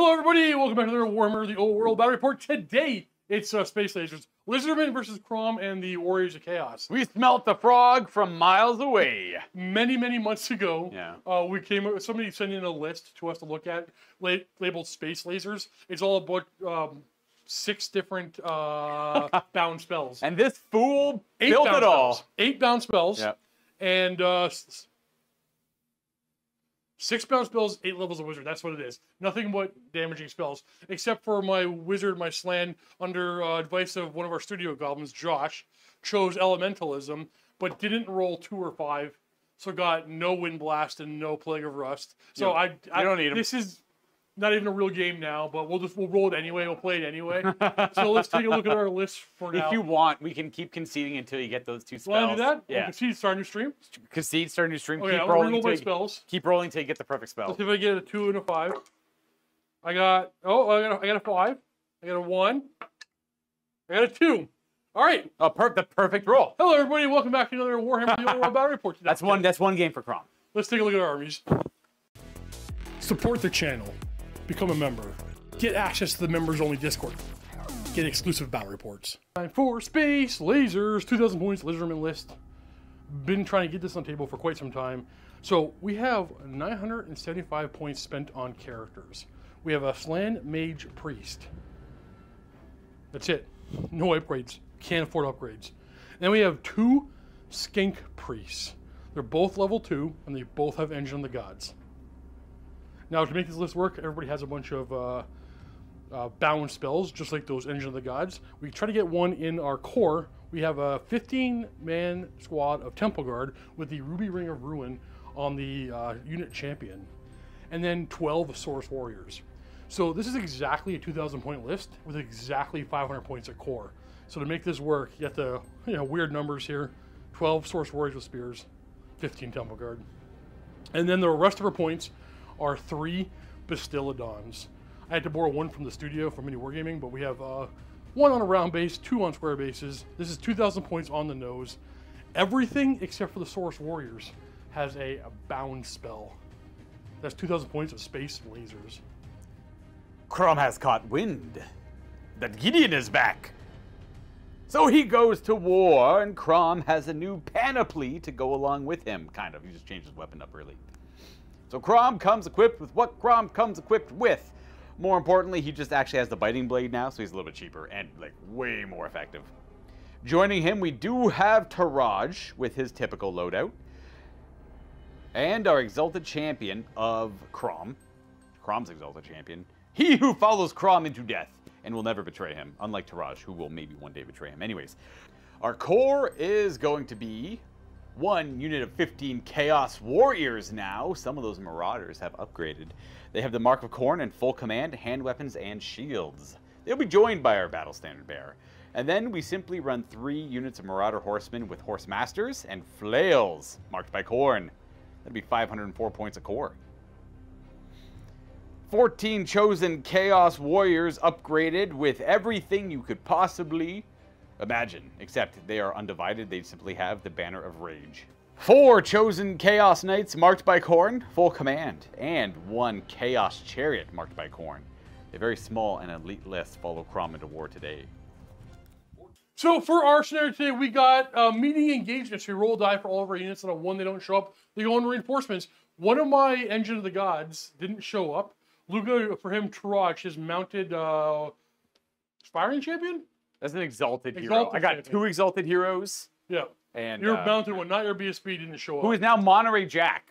Hello, everybody. Welcome back to another Warhammer The Old World Battle Report. Today, it's uh, Space Lasers, Lizardman versus Crom and the Warriors of Chaos. We smelt the frog from miles away. Many, many months ago, Yeah. uh, we came. Somebody sent in a list to us to look at, la- labeled Space Lasers. It's all about um, six different uh, bound spells. And this fool Eight built it all. spells. Eight bound spells. Yep. And uh, six bound spells, eight levels of wizard. That's what it is. Nothing but damaging spells, except for my wizard, my slann, under uh, advice of one of our studio goblins, Josh, chose elementalism, but didn't roll two or five, so got no wind blast and no plague of rust. So I, I don't need 'em. This is not even a real game now, but we'll just we'll roll it anyway. We'll play it anyway. so let's take a look at our list for now. If you want, we can keep conceding until you get those two spells. Want to do that? Yeah. We'll see, start a new stream. Concede, start a new stream. Okay, keep I'll rolling reroll until my you, spells. keep rolling until you get the perfect spell. Let's see if I get a two and a five. I got oh I got a, I got a five. I got a one. I got a two. All right. Oh, per- the perfect roll. Hello everybody. Welcome back to another Warhammer The Old World Battle Report. Today. That's one. That's one game for Crom. Let's take a look at our armies. Support the channel. Become a member. Get access to the members only Discord. Get exclusive battle reports. Time for space lasers. 2,000 points Lizardman list. Been trying to get this on table for quite some time. So we have 975 points spent on characters. We have a Slann Mage Priest. That's it. No upgrades. Can't afford upgrades. Then we have two Skink Priests. They're both level two, and they both have Engine of the Gods. Now, to make this list work, everybody has a bunch of uh, uh, bound spells, just like those Engine of the Gods. We try to get one in our core. We have a 15-man squad of Temple Guard with the Ruby Ring of Ruin on the uh, unit champion, and then 12 Saurus Warriors. So this is exactly a 2,000 point list with exactly 500 points at core. So to make this work, you have the you know weird numbers here: 12 Saurus Warriors with spears, 15 Temple Guard, and then the rest of our points are three Bastiladons. I had to borrow one from the studio for Mini Wargaming, but we have uh, one on a round base, two on square bases. This is 2,000 points on the nose. Everything except for the Saurus Warriors has a, a bound spell. That's 2,000 points of space lasers. Crom has caught wind that Gideon is back. So he goes to war, and Crom has a new panoply to go along with him. Kind of. He just changed his weapon up, really. So Crom comes equipped with what Crom comes equipped with. More importantly, he just actually has the biting blade now, so he's a little bit cheaper and like way more effective. Joining him, we do have Taraj with his typical loadout, and our exalted champion of Crom, Crom's exalted champion, he who follows Crom into death and will never betray him, unlike Taraj, who will maybe one day betray him. Anyways, our core is going to be one unit of 15 Chaos Warriors now. Some of those Marauders have upgraded. They have the Mark of Khorne and full command, hand weapons, and shields. They'll be joined by our Battle Standard Bearer. And then we simply run three units of Marauder Horsemen with Horse Masters and Flails, marked by Khorne. That'd be 504 points a core. 14 chosen Chaos Warriors upgraded with everything you could possibly imagine, except they are undivided. They simply have the Banner of Rage. Four chosen Chaos Knights marked by Khorne, full command, and one Chaos Chariot marked by Khorne. A very small and elite list follow Crom into war today. So for our scenario today, we got uh, meeting engagements. We roll die for all of our units, and on one they don't show up, they go on reinforcements. One of my Engine of the Gods didn't show up. Luga, for him, Taraj, his mounted uh, Aspiring Champion? That's an exalted, hero. I got two exalted heroes, Yeah. and Your uh, mounted one, not your BSB, didn't show up. who is now Monterey Jack.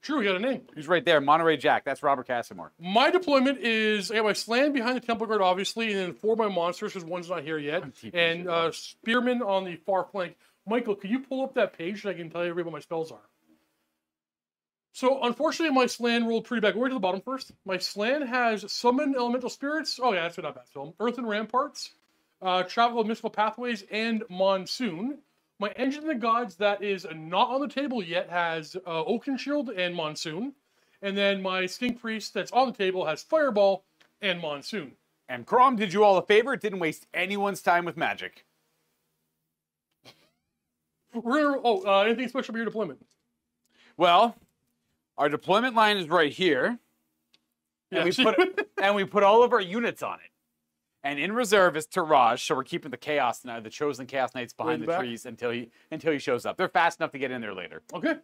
True, he got a name. He's right there, Monterey Jack. That's Robert Casimir. My deployment is I got my slann behind the temple guard, obviously, and then four of my monsters because one's not here yet, and uh, spearmen on the far flank. Michael, could you pull up that page so I can tell you what my spells are? So unfortunately, my slann rolled pretty bad. Right to the bottom first. My slann has summon elemental spirits. Oh yeah, that's not bad film. Earthen ramparts, uh, travel of mystical pathways, and monsoon. My engine of the gods that is not on the table yet has uh, Oaken Shield and Monsoon. And then my Skink Priest that's on the table has Fireball and Monsoon. And Crom did you all a favor. It didn't waste anyone's time with magic. We're gonna, oh, uh, anything special about your deployment? Well, our deployment line is right here. and we put and we put all of our units on it. And in reserve is Taraj, so we're keeping the Chaos Knight, the chosen Chaos Knights behind in the, the back? trees until he until he shows up. They're fast enough to get in there later. Okay.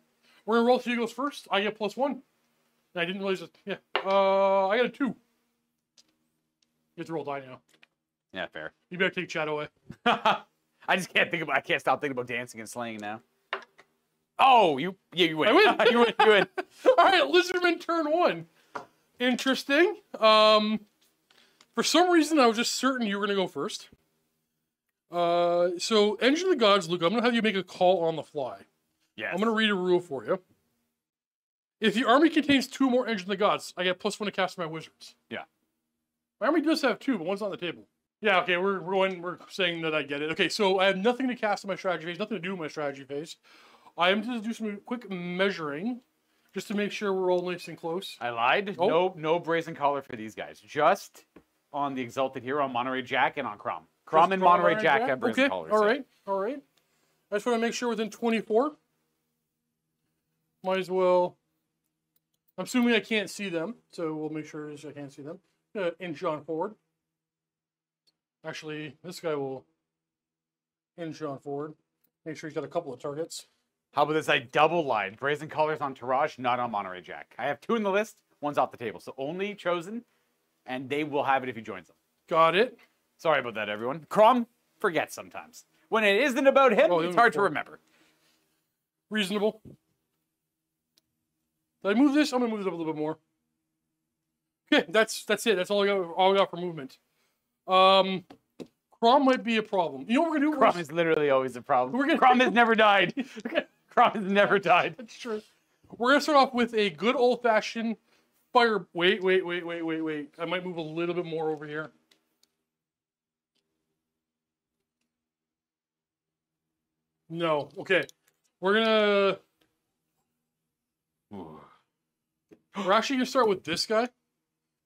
We're gonna roll two goes first. I get plus one. And I didn't realize it. Yeah. Uh, I got a two. You have to roll die now. Yeah, fair. You better take chat away. I just can't think about. I can't stop thinking about dancing and slaying now. Oh, you yeah, you win. I win. you win. You win. All right, Lizardman turn one. Interesting. Um, for some reason, I was just certain you were gonna go first. Uh, so Engine of the Gods, Luke, I'm gonna have you make a call on the fly. Yes. I'm gonna read a rule for you. If the army contains two more Engine of the Gods, I get plus one to cast my wizards. Yeah. My army does have two, but one's on the table. Yeah, okay, we're we're, going, we're saying that I get it. Okay, so I have nothing to cast in my strategy phase, nothing to do in my strategy phase. I am to do some quick measuring, just to make sure we're all nice and close. I lied. Oh. No, no brazen collar for these guys. Just on the Exalted Hero on Monterey Jack and on Crom. Crom and Monterey Monterey Jack Jack? have Okay, all right, all right. I just want to make sure within 24. Might as well. I'm assuming I can't see them, so we'll make sure I can't see them. Uh, inch on forward. Actually, this guy will inch on forward. Make sure he's got a couple of targets. How about this? I double lied. Brazen collars on Taraj, not on Monterey Jack. I have two in the list. One's off the table. So only chosen, and they will have it if he joins them. Got it. Sorry about that, everyone. Crom forgets sometimes. When it isn't about him, it's hard to remember. Reasonable. Did I move this? I'm gonna move this up a little bit more. Okay, that's that's it. That's all I got. All I got for movement. Um, Crom might be a problem. You know what we're gonna do? Crom is literally always a problem. We're gonna- Crom has never died. Crom has never died. That's true. We're gonna start off with a good old fashioned fire. Wait, wait, wait, wait, wait, wait. I might move a little bit more over here. No. Okay. We're gonna. We're actually gonna start with this guy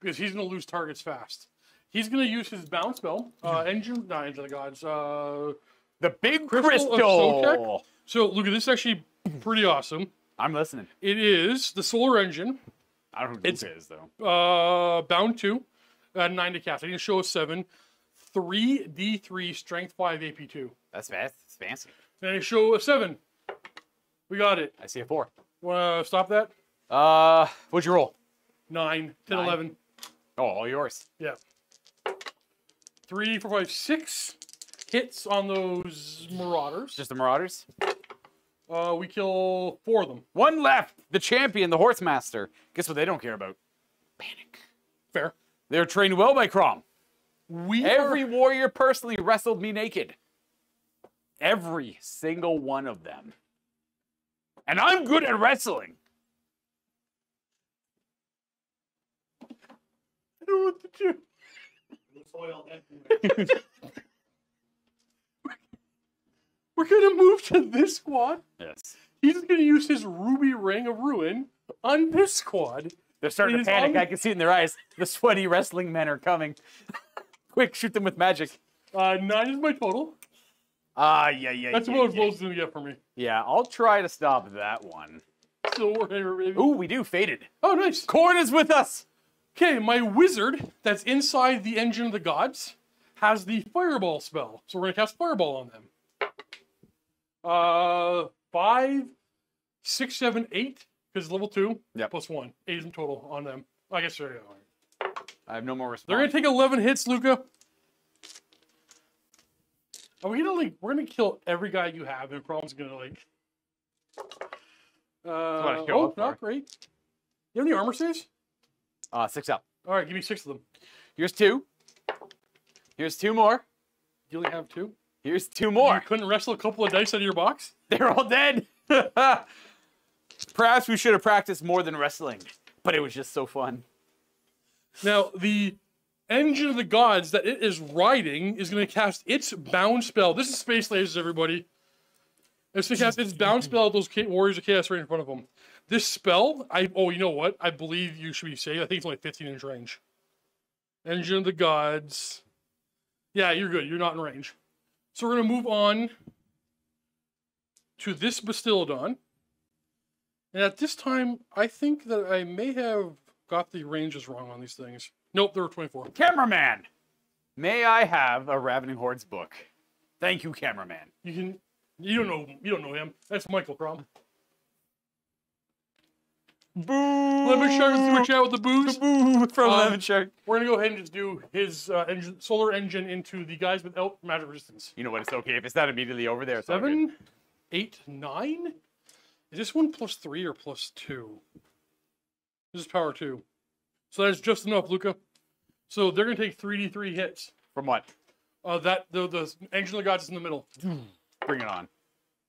because he's gonna lose targets fast. He's gonna use his bounce spell. Uh, engine, not engine of the gods. Uh, The big Crystal crystal. so look at this. is Actually, pretty awesome. I'm listening. It is the solar engine. I don't know who It's- Luke is though. Uh, bound two, uh, nine to cast. I didn't show a seven, three D three, strength five, AP two. That's fast. It's fancy. Then I show a seven. We got it. I see a four. Want to stop that? Uh, what'd you roll? Nine, 10, Nine. 11. Oh, all yours. Yeah. Three, four, five, six hits on those marauders. Just the Marauders. Uh, we kill four of them. One left. The champion, the Horsemaster. Guess what they don't care about? Panic. Fair. They're trained well by Crom. We Every are, warrior personally wrestled me naked. Every single one of them. And I'm good at wrestling. I don't know what to do. We're gonna move to this squad. Yes. He's gonna use his ruby ring of ruin on this squad. They're starting to panic. on- I can see it in their eyes. The sweaty wrestling men are coming. Quick, shoot them with magic. Uh, nine is my total. Ah, yeah, yeah, That's yeah, about as yeah. low as gonna get for me. Yeah, I'll try to stop that one. So we're baby. Ooh, we do faded. Oh, nice. Khorne is with us. Okay, my wizard that's inside the engine of the gods has the fireball spell. So we're gonna cast fireball on them. Uh, five, six, seven, eight, because level two Yep. plus one, eight in total on them. I guess they're I have no more response. they're gonna take eleven hits, Luca. Are we gonna like? We're gonna kill every guy you have, and Crom's gonna like. Uh, oh, not for. great. You have any armor saves? uh, six up. All right, give me six of them. Here's two. Here's two more. Do you only have two. Here's two You more. couldn't wrestle a couple of dice out of your box? They're all dead. Perhaps we should have practiced more than wrestling, but it was just so fun. Now, the engine of the gods that it is riding is going to cast its bound spell. This is Space Lasers, everybody. It's going to cast its bound spell at those Warriors of Chaos right in front of them. This spell, I oh, you know what? I believe you should be safe. I think it's only 15 inch range. Engine of the gods. Yeah, you're good. You're not in range. So we're going to move on to this Bastiladon. And at this time, I think that I may have got the ranges wrong on these things. Nope, there were 24. Cameraman, may I have a Ravening Hordes book? Thank you, cameraman. You can. You don't know. You don't know him. That's Michael Crom. Boo! Lemon Shark switch out with the booze. Boo from Um, Lemon Shark. We're gonna go ahead and just do his uh, engine, solar engine into the guys without magic resistance. You know what? It's okay if it's not immediately over there. It's. Seven, eight, nine. Is this one plus three or plus two? This is power two. So that's just enough, Luca. So they're gonna take three D three hits. From what? Uh, that the the engine of the gods is in the middle. Bring it on.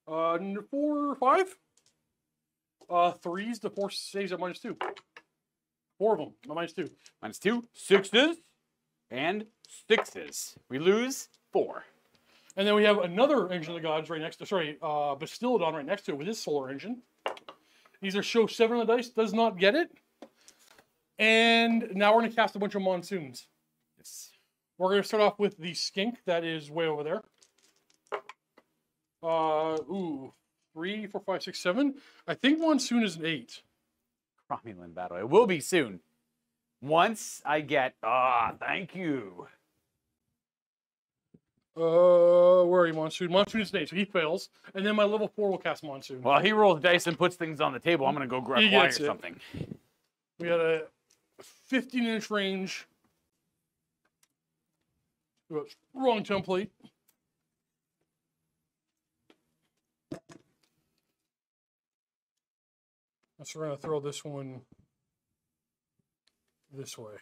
Uh, n- four, five. Uh, threes. The four saves at minus two. Four of them. at Minus two. Minus two, sixes, and sixes. We lose four. And then we have another engine of the gods right next to. Sorry, uh, Bastiladon right next to it with his solar engine. These are show seven on the dice. Does not get it. And now we're gonna cast a bunch of monsoons. Yes. We're gonna start off with the skink that is way over there. Uh, ooh, three, four, five, six, seven. I think monsoon is an eight. Romulan battle. It will be soon. Once I get ah, thank you. Uh, where are you, monsoon? Monsoon is an eight, so he fails. And then my level four will cast monsoon. While he rolls dice and puts things on the table, I'm gonna go grab wire or it. something. We got a 15 inch range. Wrong template. So we're gonna throw this one this way.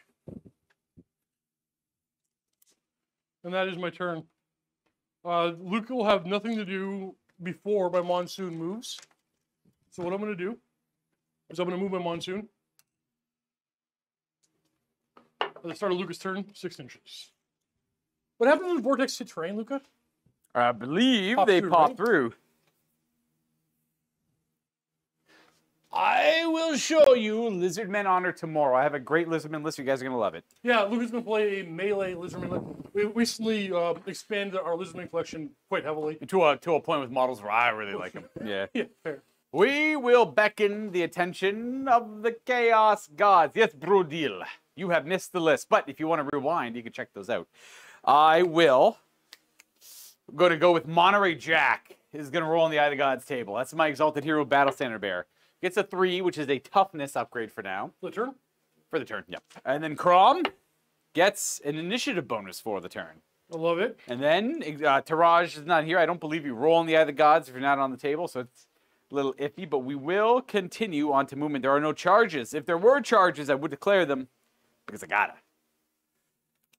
And that is my turn. Uh, Luca will have nothing to do before my monsoon moves. So what I'm gonna do is I'm gonna move my monsoon. At the start of Luca's turn, six inches. What happened to the vortex hit terrain, Luca? I believe Pop they through, pop right? through. I will show you Lizardmen Honor tomorrow. I have a great Lizardman list. You guys are gonna love it. Yeah, Luca's is gonna play a melee lizardman. li- We recently uh, expanded our lizardman collection quite heavily. To a to a point with models where I really like them. Yeah. Yeah, fair. We will beckon the attention of the Chaos Gods. Yes, Brodil, you have missed the list, but if you want to rewind, you can check those out. I will. I'm going to go with Monterey Jack. Is going to roll on the Eye of the Gods table. That's my Exalted Hero Battle Standard Bear. Gets a three, which is a toughness upgrade for now. The turn. For the turn, yep. And then Crom gets an initiative bonus for the turn. I love it. And then uh, Taraj is not here. I don't believe you roll in the Eye of the Gods if you're not on the table, so it's a little iffy. But we will continue on to movement. There are no charges. If there were charges, I would declare them because I gotta.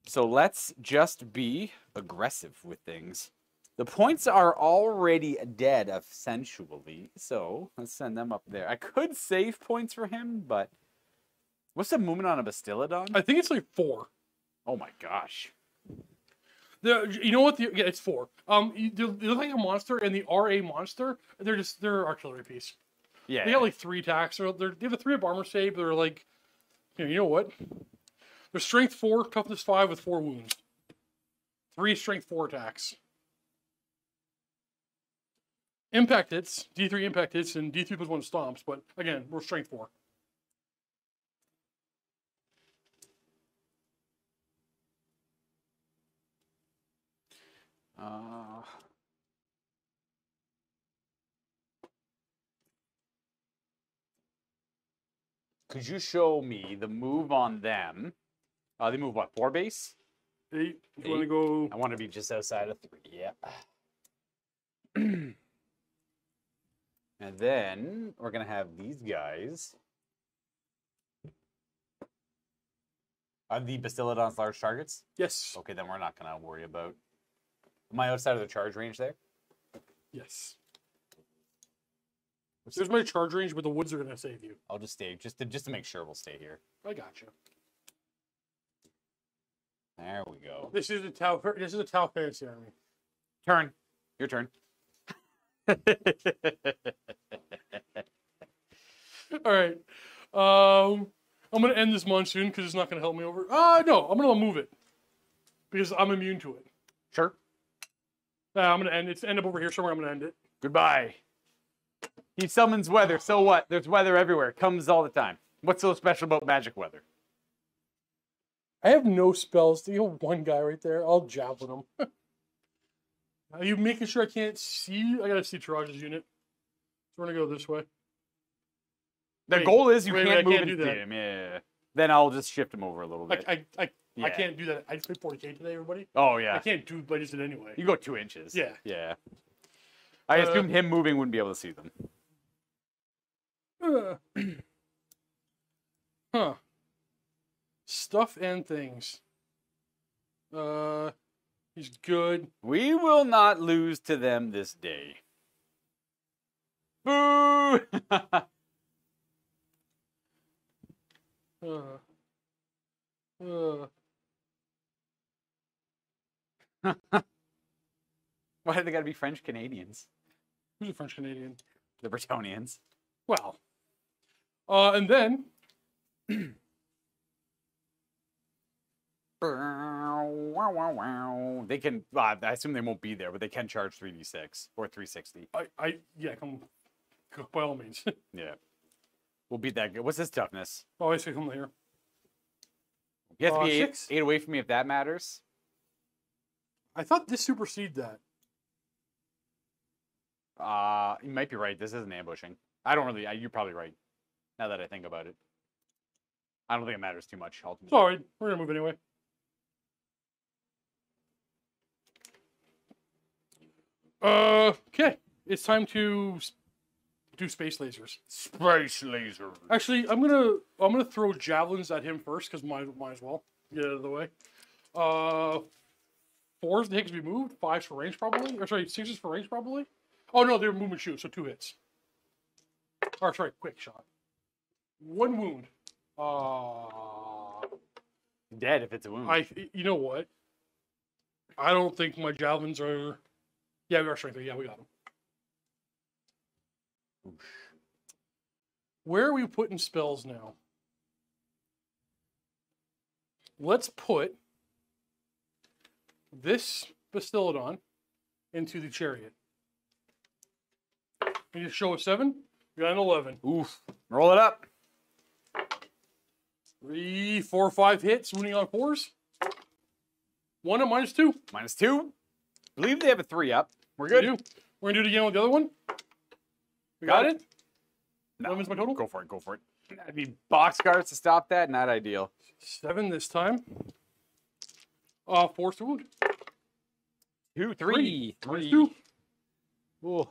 So let's just be aggressive with things. The points are already dead, essentially. So let's send them up there. I could save points for him, but what's the movement on a Bastiladon? I think it's like four. Oh my gosh. The, you know what? The, yeah, it's four. Um, you, they look like a monster, and the RA monster, they're just they're artillery piece. Yeah. They got like three attacks. They're, they're, they have a three armor save. They're like, you know, you know what? They're strength four, toughness five with four wounds. Three strength four attacks. Impact hits, D3 impact hits, and D3 plus one stomps, but again, we're strength four. Uh, could you show me the move on them? Uh, they move what? Four base? Eight. You want to go, I want to be just outside of three. Yeah. and then we're gonna have these guys. Are the Bastiladons large targets? yes, Okay, then we're not gonna worry about. Am I outside of the charge range there? yes. There's my charge range, but the woods are gonna save you. I'll just stay just to just to make sure we'll stay here. I got you. There we go. This is a Tau. This is a Tau fantasy army. Turn. Your turn. All right. Um, I'm gonna end this monsoon because it's not gonna help me over. Uh no, I'm gonna move it because I'm immune to it. sure. Uh, I'm gonna end. It's end up over here somewhere. I'm gonna end it. Goodbye. He summons weather. So what? There's weather everywhere. Comes all the time. What's so special about magic weather? I have no spells. You have one guy right there. I'll javelin him. Are you making sure I can't see? I gotta see Taraja's unit. So we're gonna go this way. The Wait, goal is you wait, wait, can't I move can't into him. Yeah. Then I'll just shift him over a little bit. I, I, I, I can't do that. I just played 40k today, everybody. oh yeah. I can't do, but I just did anyway. You go two inches. Yeah. Yeah. I Uh, assumed him moving wouldn't be able to see them. Uh, huh. Stuff and things. Uh, he's good. We will not lose to them this day. Boo! Uh, uh, Why do they got to be French Canadians? who's a French Canadian? The Bretonnians. Well, uh, and then They can. Uh, I assume they won't be there, but they can charge three d six or three sixty. I, I, yeah, come, go- by all means. Yeah, we'll beat that. What's his toughness? oh, I see come here. He has to Uh, be eight, six. eight away from me if that matters. I thought this supersede that. Uh, you might be right. This isn't ambushing. I don't really. I, you're probably right. Now that I think about it, I don't think it matters too much. Ultimately. Sorry, we're gonna move anyway. Uh, okay. It's time to do space lasers. Space laser. Actually, I'm gonna I'm gonna throw javelins at him first because might might as well get out of the way. Uh, fours the hits be moved. Fives for range probably. Or sorry, sixes for range probably. Oh no, they're movement shoot, so two hits. Or sorry, quick shot. One wound. Uh, Dead if it's a wound. I you know what? I don't think my javelins are. Yeah, we are strength. three. Yeah, we got them. Where are we putting spells now? Let's put this Bastiladon into the chariot. Can you show a seven? We got an eleven. Oof. Roll it up. Three, four, five hits, winning on fours. One and minus two. Minus two. believe they have a three up. We're good. We're gonna do it again with the other one. We Got got, it. No, Eleven's my total. Go for it. Go for it. I mean, box guards to stop that. Not ideal. Seven this time. Uh, force to wound. Two, Three. three, Minus two. Ooh.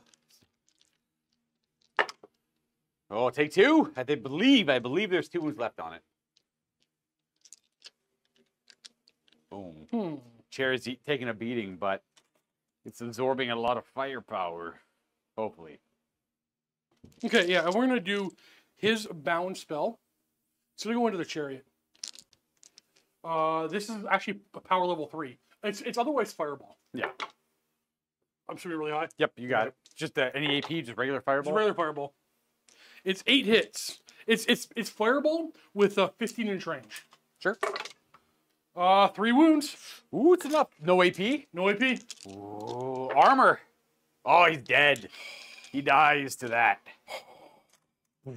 Oh, take two. I believe. I believe there's two wounds left on it. Boom. Hmm. Chair is taking a beating, but it's absorbing a lot of firepower. Hopefully. Okay, yeah, and we're gonna do his bound spell. So we go into the chariot. Uh, this is actually a power level three. It's it's otherwise fireball. Yeah. I'm shooting really high. Yep, you got it. Just uh, any AP, just regular fireball. a regular fireball. It's eight hits. It's it's it's fireball with a 15 inch range. Sure. Uh, three wounds. Ooh, it's enough. No AP. No AP. Ooh, armor. Oh, he's dead. He dies to that.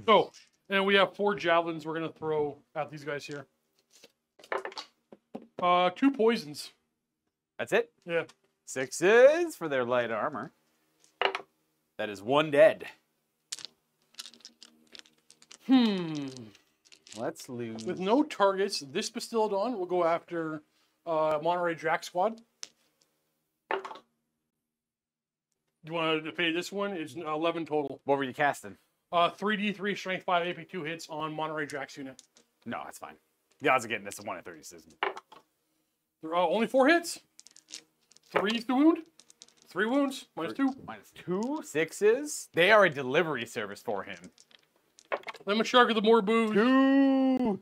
Oh, and we have four javelins we're gonna throw at these guys here. Uh, two poisons. That's it. Yeah. Sixes for their light armor. That is one dead. Hmm. Let's lose. With no targets, this Bastiladon will go after uh, Monterey Drac Squad. Do You want to pay this one? It's 11 total. What were you casting? Uh, 3d3 strength 5 AP2 hits on Monterey Drax unit. No, that's fine. The odds of getting this is one in thirty six. There are only four hits. Three to wound. Three wounds. Minus two. Minus two sixes. They are a delivery service for him. Lemon Shark with the more booze. Two.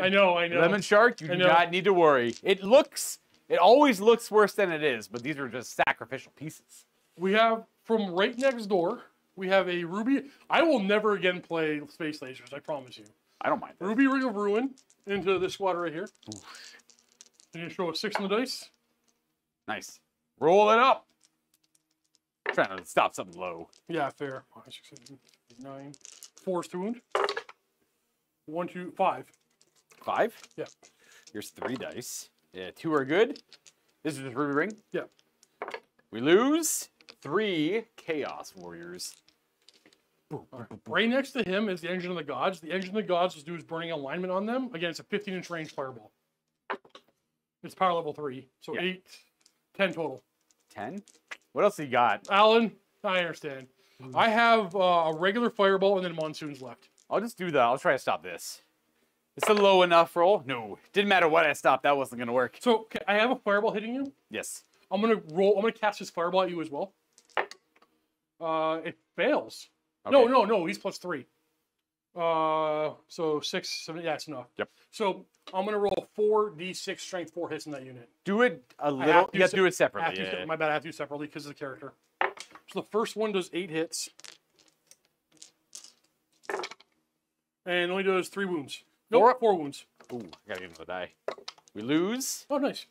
I know, I know. Lemon shark. You do know. not need to worry. It looks. It always looks worse than it is, but these are just sacrificial pieces. We have from right next door. We have a Ruby. I will never again play Space Lasers. I promise you. I don't mind. Ruby Ring of Ruin into this squad right here. You show a six on the dice. Nice. Roll it up. trying to stop something low. Yeah, fair. Five, six, seven, eight, nine. To wound. One, two, five. Five. Yeah. Here's three dice. Yeah, two are good. This is just Ruby Ring. Yeah. We lose three Chaos Warriors. Right next to him is the Engine of the Gods. The Engine of the Gods is do is burning alignment on them. Again, it's a 15 inch range fireball. It's power level three, so Yeah. eight, ten total. Ten. What else you got? Alan, I understand. I have uh, a regular fireball and then monsoons left. I'll just do that. I'll try to stop this. It's a low enough roll. No, didn't matter what I stopped. That wasn't gonna work. So okay, I have a fireball hitting you. Yes. I'm gonna roll. I'm gonna cast this fireball at you as well. Uh, it fails. No, Okay. no, no. He's plus three. Uh, so six, seven. Yeah, it's enough. Yep. So I'm gonna roll four d6 strength four hits in that unit. Do it a little. to You have to do it separately. to, Yeah, yeah. My bad. I have to do it separately because of the character. So the first one does eight hits, and only does three wounds. Nope, Four? wounds. Ooh, I gotta die. We lose Oh, nice.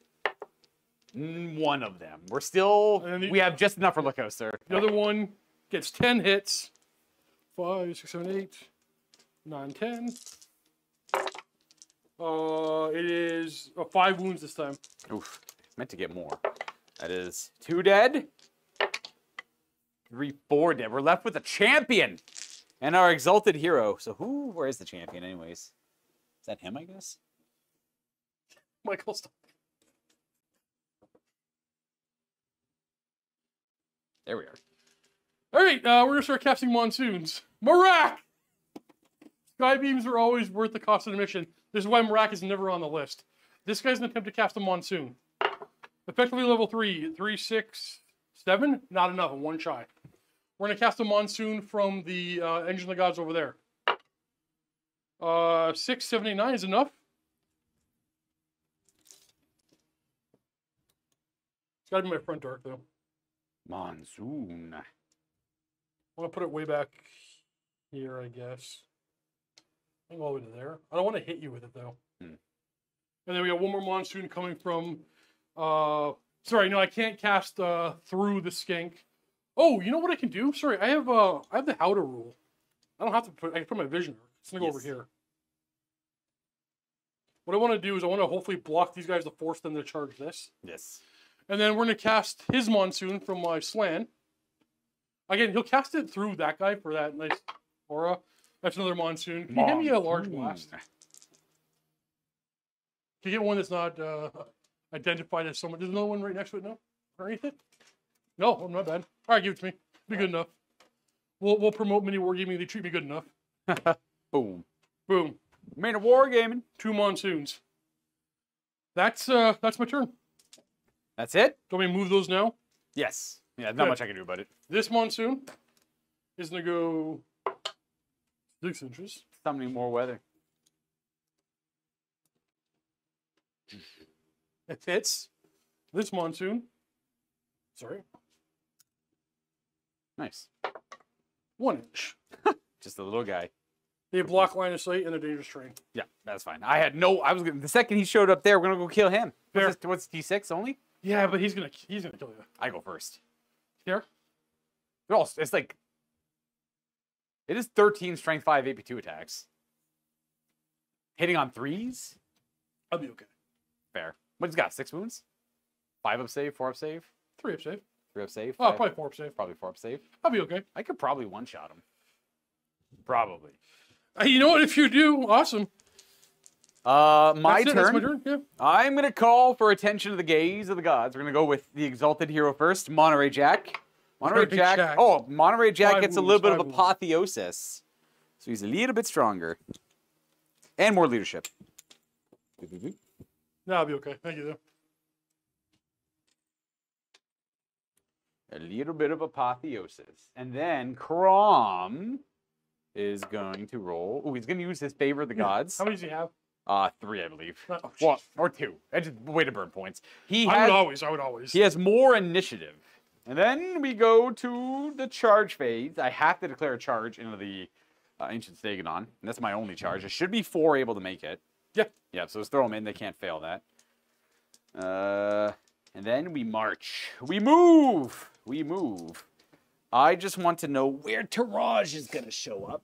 mm, one of them. We're still. The- we have just enough for La Coaster. The other one gets 10 hits. Five, six, seven, eight, nine, ten. Uh, it is uh, five wounds this time. Oof. Meant to get more. That is two dead. Three, four dead. We're left with a champion and our exalted hero. So who? Where is the champion, anyways? Is that him? I guess. Michael, stop. There we are. All right, uh, we're gonna start casting monsoons. Marak. Sky beams are always worth the cost of admission. This is why Marak is never on the list. This guy's an attempt to cast a monsoon. Effectively level three, three, six, seven. Not enough. One shy. We're gonna cast a monsoon from the uh, engine of the gods over there. Uh, six, seven, eight, nine is enough. It's gotta be my front arc though. Monsoon. I'm gonna put it way back here, I guess. I think all the way to there. I don't want to hit you with it though. Hmm. And then we got one more monsoon coming from. Uh, sorry, no, I can't cast uh through the skink. Oh, you know what I can do? Sorry, I have uh I have the how to rule. I don't have to put. I can put my vision. It's gonna go over here. What I want to do is I want to hopefully block these guys to force them to charge this. Yes. And then we're gonna cast his monsoon from my slann. Again, he'll cast it through that guy for that nice aura. That's another monsoon. Can you give me a large blast? Can you get one that's not uh, identified as someone? There's another one right next to it now? Underneath it? No, oh, not bad. All right, give it to me. Be good enough. We'll, we'll promote mini wargaming. They treat me good enough. Boom. Boom. Made a wargaming. Two monsoons. That's uh that's my turn. That's it. Do you want me to move those now? Yes. Yeah, not Good. much I can do about it. This monsoon is gonna go six inches. Summoning more weather. It fits. This monsoon. Sorry. Nice. One inch. Just a little guy. They block line of sight and a dangerous terrain. Yeah, that's fine. I had no. I was gonna, the second he showed up there. We're gonna go kill him. Fair. What's, this- what's D six only? Yeah, but he's gonna he's gonna kill you. I go first. Here? It's like it is 13 strength 5 AP2 attacks. Hitting on threes? I'll be okay. Fair. What he's got? Six wounds? Five up save, four up save, Three up save. three up save. Oh, five- probably four up save. probably four up save. I'll be okay. I could probably one shot him. Probably. Uh, you know what? If you do, awesome. Uh, my That's turn. My turn. Yeah. I'm gonna call for attention to the gaze of the gods. We're gonna go with the exalted hero first, Monterey Jack. Monterey Jack. Jack. Oh, Monterey Jack Five gets a little bit of wounds. apotheosis, so he's a little bit stronger and more leadership. No, I'll be okay. Thank you. Though. A little bit of apotheosis, and then Crom is going to roll. Oh, he's gonna use his favor of the gods. How many does he have? Uh, three, I believe. Oh, Well, or two. I just way to burn points. He I has would always. I would always. He has more initiative. And then we go to the charge phase. I have to declare a charge into the uh, Ancient Stegadon. And that's my only charge. It should be four able to make it. Yeah. Yeah, so let's throw them in. They can't fail that. Uh, and then we march. We move. We move. I just want to know where Taraj is going to show up.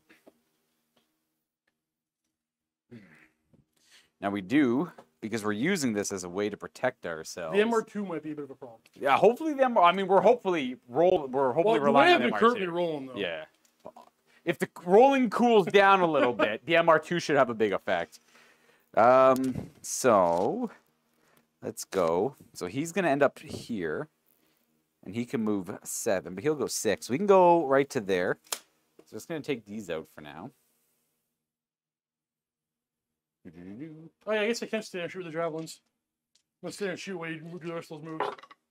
Now we do because we're using this as a way to protect ourselves. The MR2 might be a bit of a problem. Yeah, hopefully the MR. I mean, we're hopefully roll. We're hopefully Well, relying on the currently MR2. rolling though. Yeah. If the rolling cools down a little bit, the MR2 should have a big effect. Um, so let's go. So he's gonna end up here, and he can move seven, but he'll go six. We can go right to there. So it's gonna take these out for now. Oh yeah, I guess I can stand and shoot with the javelins. Let's stand and shoot while you do the rest of those moves.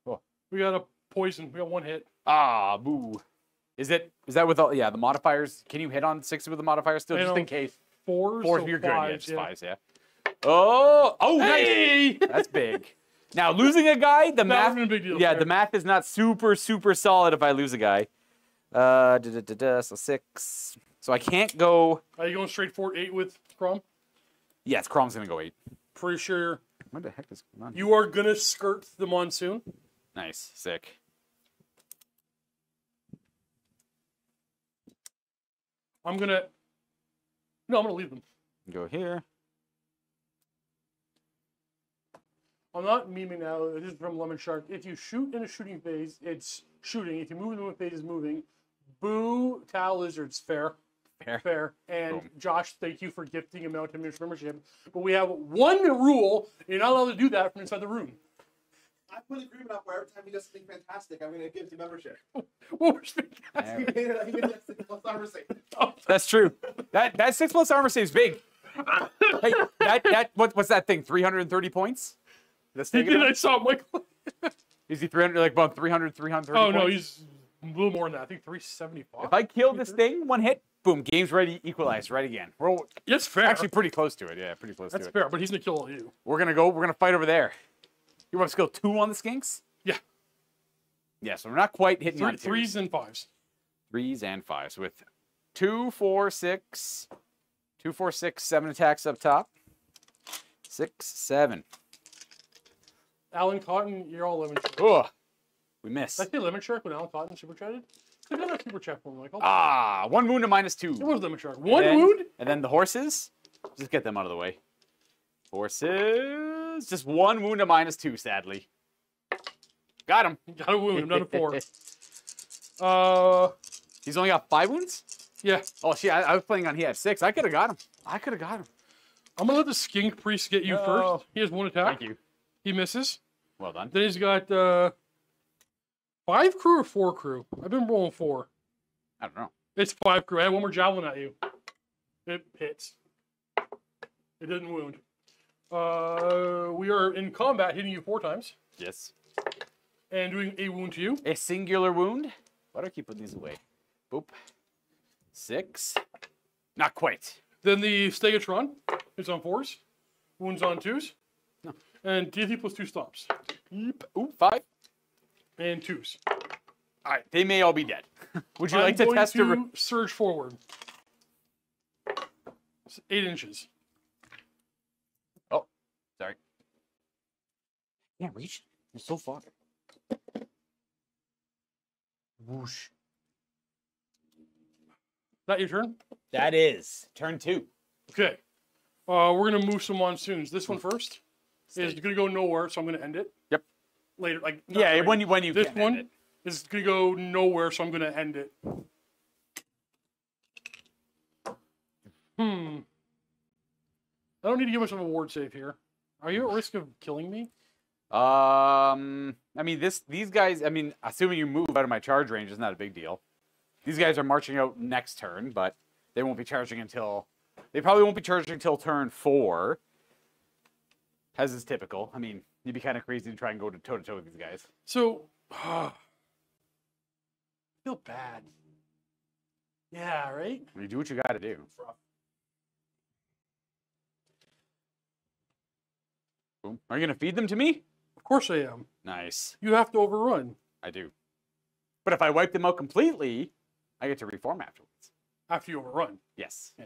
Oh. We got a poison. We got one hit. Ah, boo. Is it? Is that with all? Yeah, the modifiers. Can you hit on six with the modifiers still, I just in case? Fours. Four, so you're good. Yeah, just fives. Yeah. Oh, oh, nice. That's big. Now losing a guy, the That math. been a big deal yeah, the math is not super super solid if I lose a guy. Uh, da, da, da, da, so six. So I can't go. Are you going straight for eight with Crom? Yes, Crom's gonna go eight. Pretty sure What the heck is going on? you are gonna skirt the monsoon. Nice, sick. I'm gonna. No, I'm gonna leave them. Go here. I'm not memeing now. This is from Lemon Shark. If you shoot in a shooting phase, it's shooting. If you move in the moving phase, it's moving. Boo, Tau Lizards, fair. Fair. Fair. And Boom. Josh, Josh, thank you for gifting a Mountain Minish membership. But we have one rule. You're not allowed to do that from inside the room. I put an agreement up where every time he does something fantastic, I'm going to give you membership. What was the- There he we- made it. He made it six plus armor save. That's true. That that six plus armor saves big. hey, that that what what's that thing? Three hundred and thirty points. That's He taking did. I saw him like. Is he 300, like about 300, 330 Oh no, points? he's a little more than that. I think 375. If I kill this thing, one hit, boom, game's ready, equalized, right again. We're That's fair. actually pretty close to it. Yeah, pretty close that's to it. fair. But he's gonna kill all you. We're gonna go. We're gonna fight over there. You want to skill two on the skinks? Yeah. Yeah, so we're not quite hitting Three, on threes and fives. threes and fives with two, four, six, two, four, six, seven attacks up top. Six, seven. Alan Cotton, you're all lemon shark. Ugh, we missed. Did I say lemon shark when Alan Cotton super chatted? Got a super chat for Michael. Ah, one wound to minus two. it was lemon shark. One And then- wound. And then the horses. Just get them out of the way. Horses. Just one wound to minus two, sadly. Got him. Got a wound. I'm not a four. Uh, He's only got five wounds? yeah. Oh, shit. I, I was playing on he had six. I could have got him. I could have got him. I'm gonna let the skink priest get you No. first. He has one attack. Thank you. He misses. Well done. Then he's got uh, five crew or four crew. I've been rolling four. I don't know. It's five crew. I have one more javelin at you. It hits. It didn't wound. Uh, we are in combat, hitting you four times Yes. and doing a wound to you. A singular wound. Why do I keep putting these away? Boop. Six. Not quite. Then the Stegatron is on fours, wounds on twos, and DT plus two stops Yep. Ooh, five. and twos. All right. They may all be dead. Would you I'm like to going test to a surge forward. It's eight inches. Oh, sorry. Can't reach. You're so far. Whoosh. That your turn? That is turn two. Okay. Uh, we're gonna move some monsoons. This one first is gonna go nowhere, so I'm gonna end it Yep. later. Like Yeah, when you when you this one is gonna go nowhere, so I'm gonna end it. Hmm. I don't need to give myself a ward save here. Are you at risk of killing me? Um, I mean this these guys. I mean, assuming you move out of my charge range is not a big deal. These guys are marching out next turn, but they won't be charging until they probably won't be charging until turn four. As is typical. I mean, you'd be kind of crazy to try and go to toe to toe with these guys. So, I feel bad. Yeah, right. You do what you got to do. Boom. Are you gonna feed them to me? Of course I am. Nice. You have to overrun I do. But if I wipe them out completely, I get to reform afterwards. after you overrun. Yes. Yeah.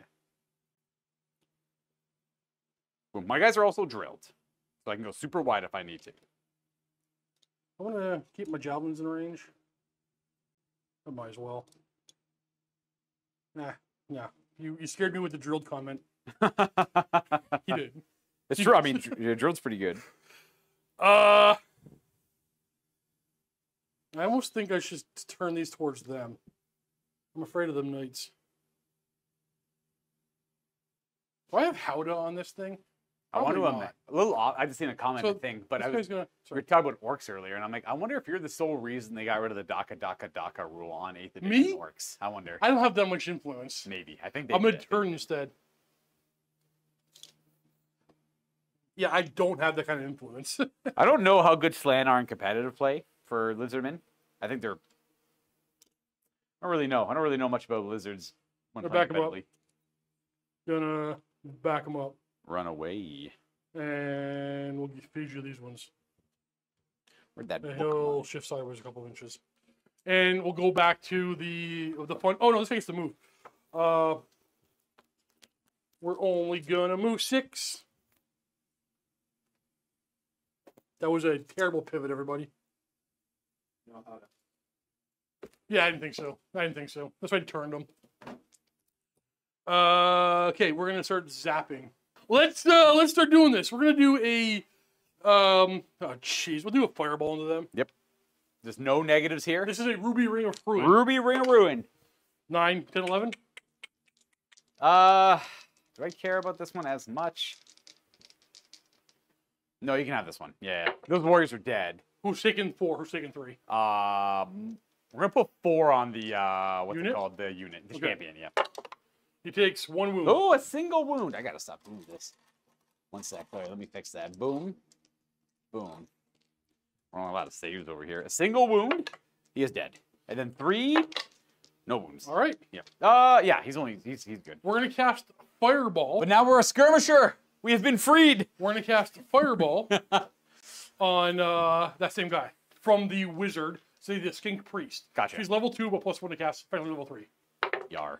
Boom. My guys are also drilled, so I can go super wide if I need to. I want to keep my javelins in range. I might as well. Nah, nah. You you scared me with the drilled comment. You did. It's true. I mean, dr- your drone's pretty good. Uh, I almost think I should turn these towards them. I'm afraid of them knights. Do I have Howdah on this thing? I wonder Probably what not. a little. odd- I just seen a comment So, thing, but I was gonna. we were talking about orcs earlier, and I'm like, I wonder if you're the sole reason they got rid of the DACA DACA DACA rule on eighth edition Me? orcs. I wonder. I don't have that much influence. Maybe. I think they. I'm gonna turn instead. Yeah, I don't have that kind of influence. I don't know how good Slann are in competitive play for Lizardmen. I think they're. I don't really know. I don't really know much about lizards when They're playing back 'em up. Gonna back them up, Run away. and we'll feed you these ones. Where'd that The hill shift sideways a couple of inches, and we'll go back to the the fun. Oh no, this takes the move. Uh, we're only gonna move six. That was a terrible pivot, everybody. Yeah, I didn't think so. I didn't think so. That's why I turned them. Uh, okay, we're gonna start zapping. Let's uh, let's start doing this. We're gonna do a um. Oh, jeez, we'll do a fireball into them. Yep. There's no negatives here. This is a ruby ring of ruin. Ruby Ring of Ruin. 9, 10, 11. Uh, do I care about this one as much? No, you can have this one. Yeah, those warriors are dead. Who's taking four? Who's taking three? Um, we're gonna put four on the uh, what's it called? The unit, the Okay. champion. Yeah. He takes one wound. Oh, a single wound. I gotta stop doing this. One sec. Wait, let me fix that. Boom. Boom. We're on a lot of saves over here. A single wound. He is dead. And then three. No wounds. All right, Yeah. Uh, yeah. He's only. He's he's good. we're gonna cast fireball. But now we're a skirmisher. We have been freed. We're gonna cast fireball on uh, that same guy from the wizard. Say the skink priest. Gotcha. He's level two, but plus one to cast. Finally, level three. Yar.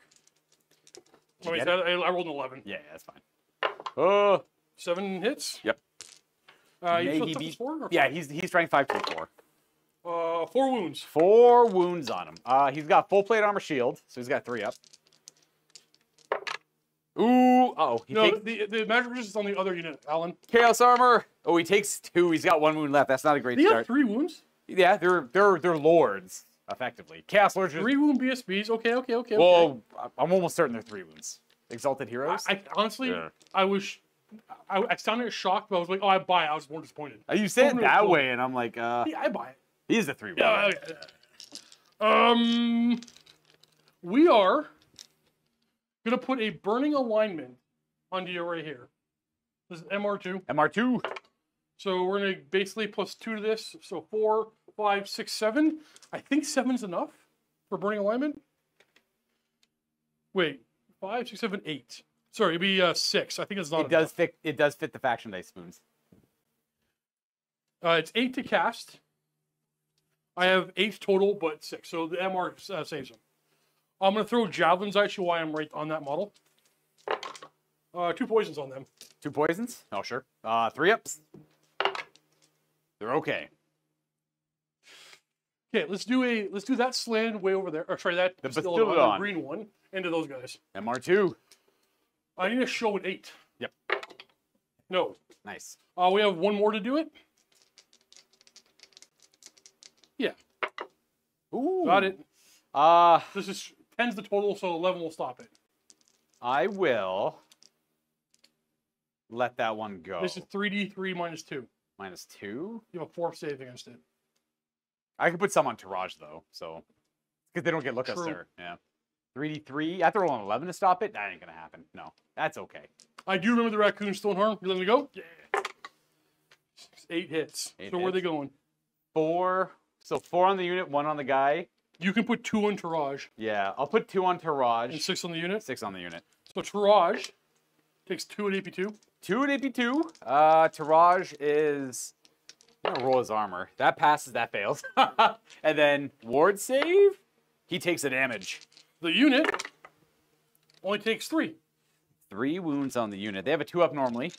Did I, you mean, get it? I, I rolled an eleven. Yeah, that's fine. Oh. Seven hits. Yep. Uh, you May still he toughness be- four? Or Yeah, he's he's trying five two four. Uh, four wounds. Four wounds on him. Uh, he's got full plate armor shield, so he's got three up. Ooh, oh, he No, takes the the magic resistance on the other unit, Alan. chaos armor. Oh, he takes two. He's got one wound left. That's not a great They have start. three wounds. Yeah, they're they're they're lords effectively. Chaos lords. Three wound BSBs. Okay, okay, okay. okay. well, I- I'm almost certain they're three wounds. Exalted heroes. I, I honestly, Yeah. I was, I, I sounded shocked, but I was like, oh, I buy it. I was more disappointed. Uh, you say it that cool. way, and I'm like, uh, Yeah, I buy it. he is a three. Yeah. wound. Um, we are gonna put a burning alignment onto you right here. This is MR2. MR2. So we're gonna basically plus two to this. So four, five, six, seven. I think seven's enough for burning alignment. Wait, five, six, seven, eight. Sorry, it'd be uh, six. I think it's not. It does fit. It does fit the faction dice spoons. Uh, it's eight to cast. I have eight total, but six. So the MR uh, saves them. I'm gonna throw javelins at you while I'm right on that model. Uh, two poisons on them. Two poisons. Oh sure. Uh, three ups. They're okay. Okay, let's do a let's do that slant way over there. Or sorry, that The Bastiladon, the green one into those guys. MR2. I need to show an eight. Yep. No. Nice. Uh, we have one more to do it. Yeah, Ooh. got it. Uh, This is ten's the total, so eleven will stop it. I will let that one go. This is three D three minus two. Minus two. You have a four save against it. I could put some on Taraj though, so because they don't get True. there. Yeah. 3d3. I have to roll an 11 to stop it. That ain't gonna happen. No, that's okay. I do remember the raccoon stone harm. You let me go? Yeah. Eight hits. Eight so where are they going? Four. So four on the unit, one on the guy. You can put two on Taraj Yeah, I'll put two on Taraj. and six on the unit. Six on the unit. So Taraj takes two at AP2. Two at AP2. Uh, Taraj is. I'm gonna roll his armor. That passes. That fails. and then ward save. He takes the damage. The unit only takes three. Three wounds on the unit. They have a two up normally.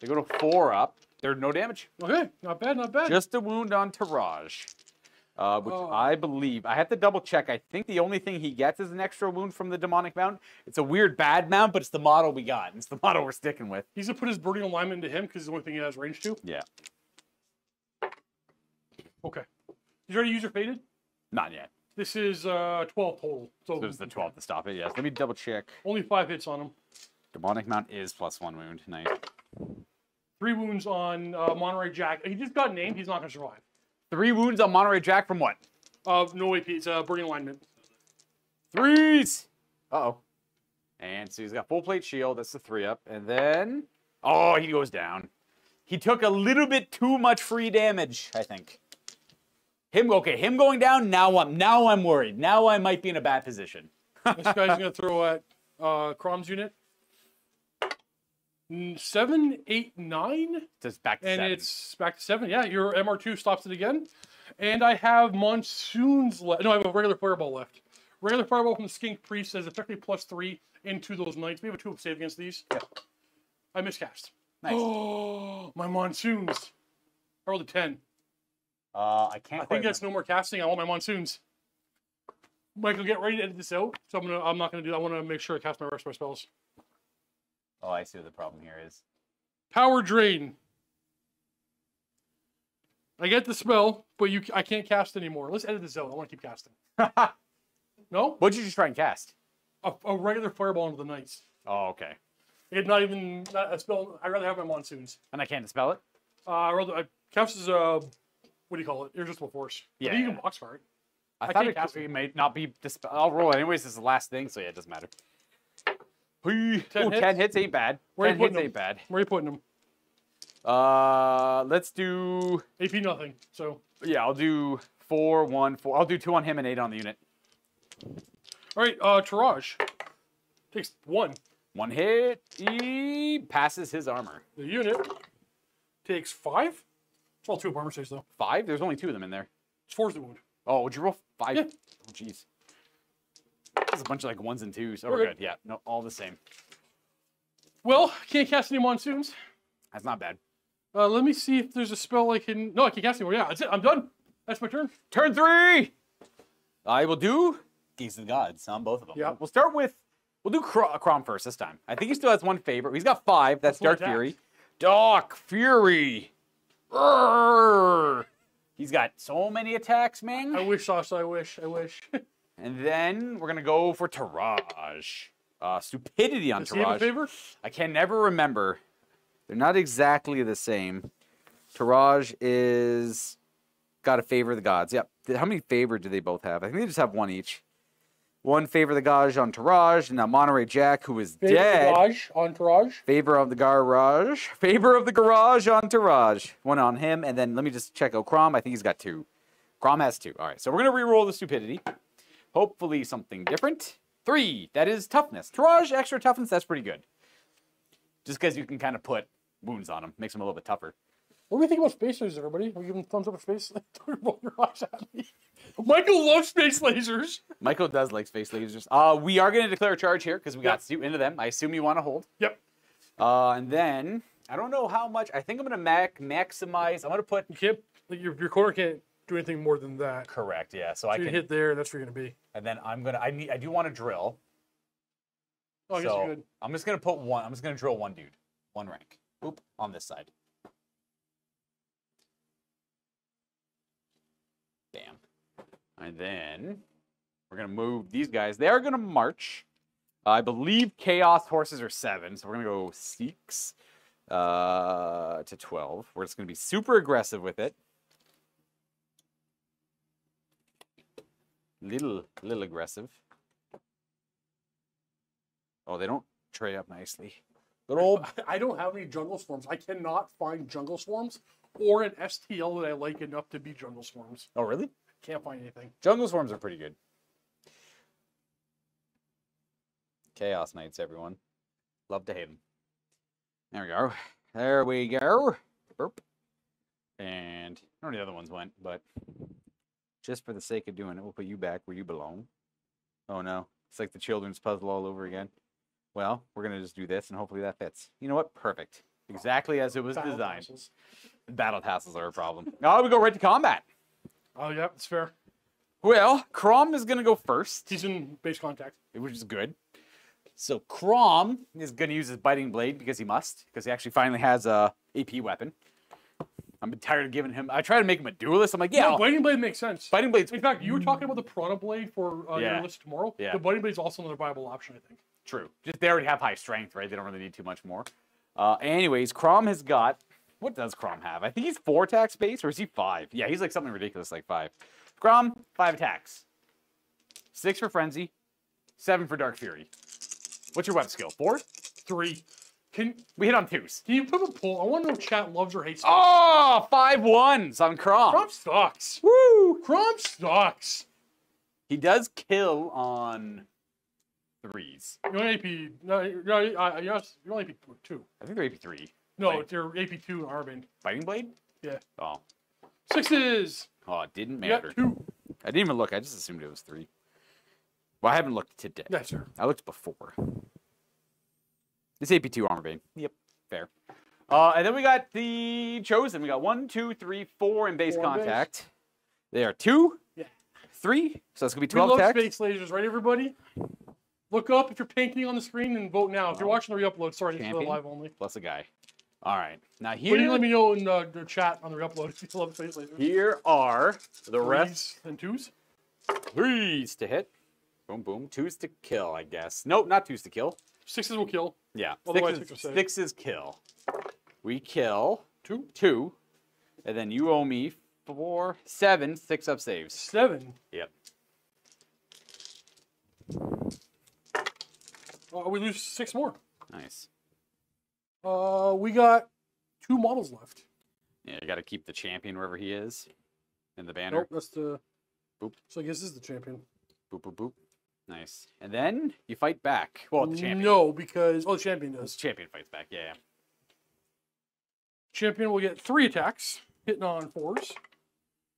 They go to four up. They're no damage. Okay, not bad, not bad. Just a wound on Taraj. Uh, which Oh. I believe I have to double check. I think the only thing he gets is an extra wound from the demonic mount. It's a weird bad mount, but it's the model we got. It's the model we're sticking with. He's gonna put his burning alignment into him because it's the only thing he has range to. Yeah, Okay. You already use your faded? not yet. This is uh 12 total. So, So it's the 12 to stop it. Yes. Let me double check. only five hits on him. Demonic mount is plus one wound. Nice. Three wounds on uh, Monterey Jack. He just got named. He's not gonna survive. Three wounds on Monterey Jack from what? Uh, no AP. It's uh, burning alignment. Threes. Uh oh. And so he's got full plate shield. That's the three up. And then, oh, he goes down. He took a little bit too much free damage, I think. Him okay, him going down. Now I'm now I'm worried. Now I might be in a bad position. This guy's gonna throw at uh, Crom's unit. Seven, eight, nine, Just back to and seven. it's back to seven. Yeah, your MR2 stops it again. And I have monsoons left. No, I have a regular fireball left. Regular fireball from the Skink Priest says effectively plus three into those knights. We have a two up save against these. Yeah. I miscast. nice. Oh, my monsoons. I rolled a 10. Uh, I can't. I think that's no more casting. I want my monsoons. Michael, get ready to edit this out. So I'm gonna. I'm not gonna do. that. I want to make sure I cast my rest of my spells. Oh, I see what the problem here is. Power drain. I get the spell, but you. I can't cast anymore. Let's edit this out. I want to keep casting. No, What'd you just try and cast? a, a regular fireball into the knights. Oh, okay. It's not even not a spell. I'd rather have my monsoons. And I can't dispel it. Uh, I rather. I counts as a. What do you call it? Irresistible force. I Yeah, you can box fire it. I, I thought it, could- it. may not be dispel. I'll roll it anyways. This is the last thing, so yeah, it doesn't matter. Ooh, 10 10 hits? hits ain't bad. Where are you 10 hits putting ain't bad. Where are you putting them? Uh, let's do. AP nothing. So Yeah, I'll do four, one, four. I'll do two on him and eight on the unit. all right. Uh, Taraj takes one. One hit. He passes his armor. The unit takes five. It's all two up armor saves though. Five. There's only two of them in there. It's four's the wound. Oh, would you roll five? Yeah. Oh, jeez. There's a bunch of like ones and twos. Oh, We're we're good. good. Yeah. No, all the same. Well, can't cast any monsoons. That's not bad. Uh, let me see if there's a spell I can. No, I can't cast anymore. Yeah, that's it. I'm done. That's my turn. Turn three. I will do Gaze of the Gods on both of them. Yeah. We'll start with. We'll do Cro- Crom first this time. I think he still has one favorite. He's got five. That's What's one Dark? Fury. Dark Fury. He's got so many attacks, man. I wish, Sasha. I wish. I wish. And then we're gonna go for Taraj. Uh, stupidity on Does he have a Taraj. favor? I can never remember. They're not exactly the same. Taraj is got a favor of the gods. Yep. How many favor do they both have? I think they just have one each. One favor of the gods Entourage, and now Monterey Jack, who is Favor dead. Garage, entourage. Favor of the garage. Favor of the garage Entourage. One on him, and then let me just check out Crom. I think he's got two. Crom has two. All right, so we're gonna re-roll the stupidity. Hopefully something different. Three. That is toughness. Taraj extra toughness. That's pretty good. Just because you can kind of put wounds on him makes them a little bit tougher. What do we think about space lasers, everybody? Are we giving thumbs up for space? Don't roll your eyes at me. Michael loves space lasers. Michael does like space lasers. Uh, we are gonna declare a charge here because we got Yep. two into them. I assume you want to hold. Yep. Uh, and then I don't know how much. I think I'm gonna mac maximize. I'm gonna put You can't. Like your your corner can't do anything more than that. correct. Yeah. So So I can hit there. And that's where you're gonna be. And then I'm gonna I need I do want to drill. Oh, I guess you're good. I'm just gonna put one. I'm just gonna drill one dude, one rank. Oop, on this side. Bam. And then we're gonna move these guys. They are gonna march. I believe chaos horses are seven, so we're gonna go six uh, to twelve. We're just gonna be super aggressive with it. Little, little aggressive. Oh, they don't trade up nicely. Little I don't have any jungle swarms. I cannot find jungle swarms or an STL that I like enough to be jungle swarms. Oh, really? Can't find anything. Jungle swarms are pretty good. Chaos Knights, everyone. Love to hate them. There we go. There we go. Burp. And I know where the other ones went, but just for the sake of doing it, we'll put you back where you belong. Oh no. It's like the children's puzzle all over again. Well, we're going to just do this and hopefully that fits. You know what? Perfect. Exactly as it was Battle designed. tassels. Battle tassels are a problem. Now oh, we go right to combat. Oh, yeah, it's fair. Well, Crom is gonna go first, He's in base contact. which is good. So Crom is gonna use his biting blade because he must, because he actually finally has a AP weapon. I'm tired of giving him. I try to make him a duelist. I'm like, yeah, No, I'll- Blade makes sense. biting blade's In fact, you were talking about the Piranha Blade for uh, Yeah. your list tomorrow. Yeah. The Biting Blade is also another viable option, I think. True. Just they already have high strength, right? They don't really need too much more. Uh, anyways, Crom has got. What does Crom have? I think he's four attack base, or is he five? Yeah, he's like something ridiculous, like five. Crom, five attacks. Six for frenzy, seven for dark fury. What's your web skill? Four. Three. Can We hit on twos. can you put a poll? I want to know if chat loves or hates. Oh, five ones on Crom. Crom sucks. Woo! Crom sucks. He does kill on threes. You only on AP. No, no, uh, yes, you're on AP two. I think they're AP three. No, Right. it's your AP two in Arbin. Biting blade. Yeah. Oh. Sixes. Oh, it didn't You got matter. two. I didn't even look. I just assumed it was three. Well, I haven't looked today. Yes, sir. I looked before. It's AP2 armor bane. Yep, fair. Uh, and then we got the chosen. We got one, two, three, four in base Four in base. contact. They are two, Yeah. three. So that's gonna be We twelve love attacks. space lasers, right, everybody? Look up if you're painting on the screen and vote now. If you're watching the re-upload, sorry, this is the Champion. live only. Plus a guy. All right. Now But you here, let me know in uh, the chat on the re-upload if you love here are the rest. And twos. Threes to hit. Boom, boom. Twos to kill, I guess. Nope, not twos to kill. Sixes will kill. Yeah. Otherwise, Sixes, six sixes kill. We kill Two. two, and then you owe me four, seven, six up saves. Seven. Yep. Uh, we lose six more. Nice. Uh, we got two models left. Yeah, you got to keep the champion wherever he is in the banner. Nope, that's the. Boop. So I guess this is the champion. Boop, boop, boop. Nice. And then you fight back. Well, the champion. No, because oh, the champion The does. champion fights back. Yeah, yeah. Champion will get three attacks, hitting on fours,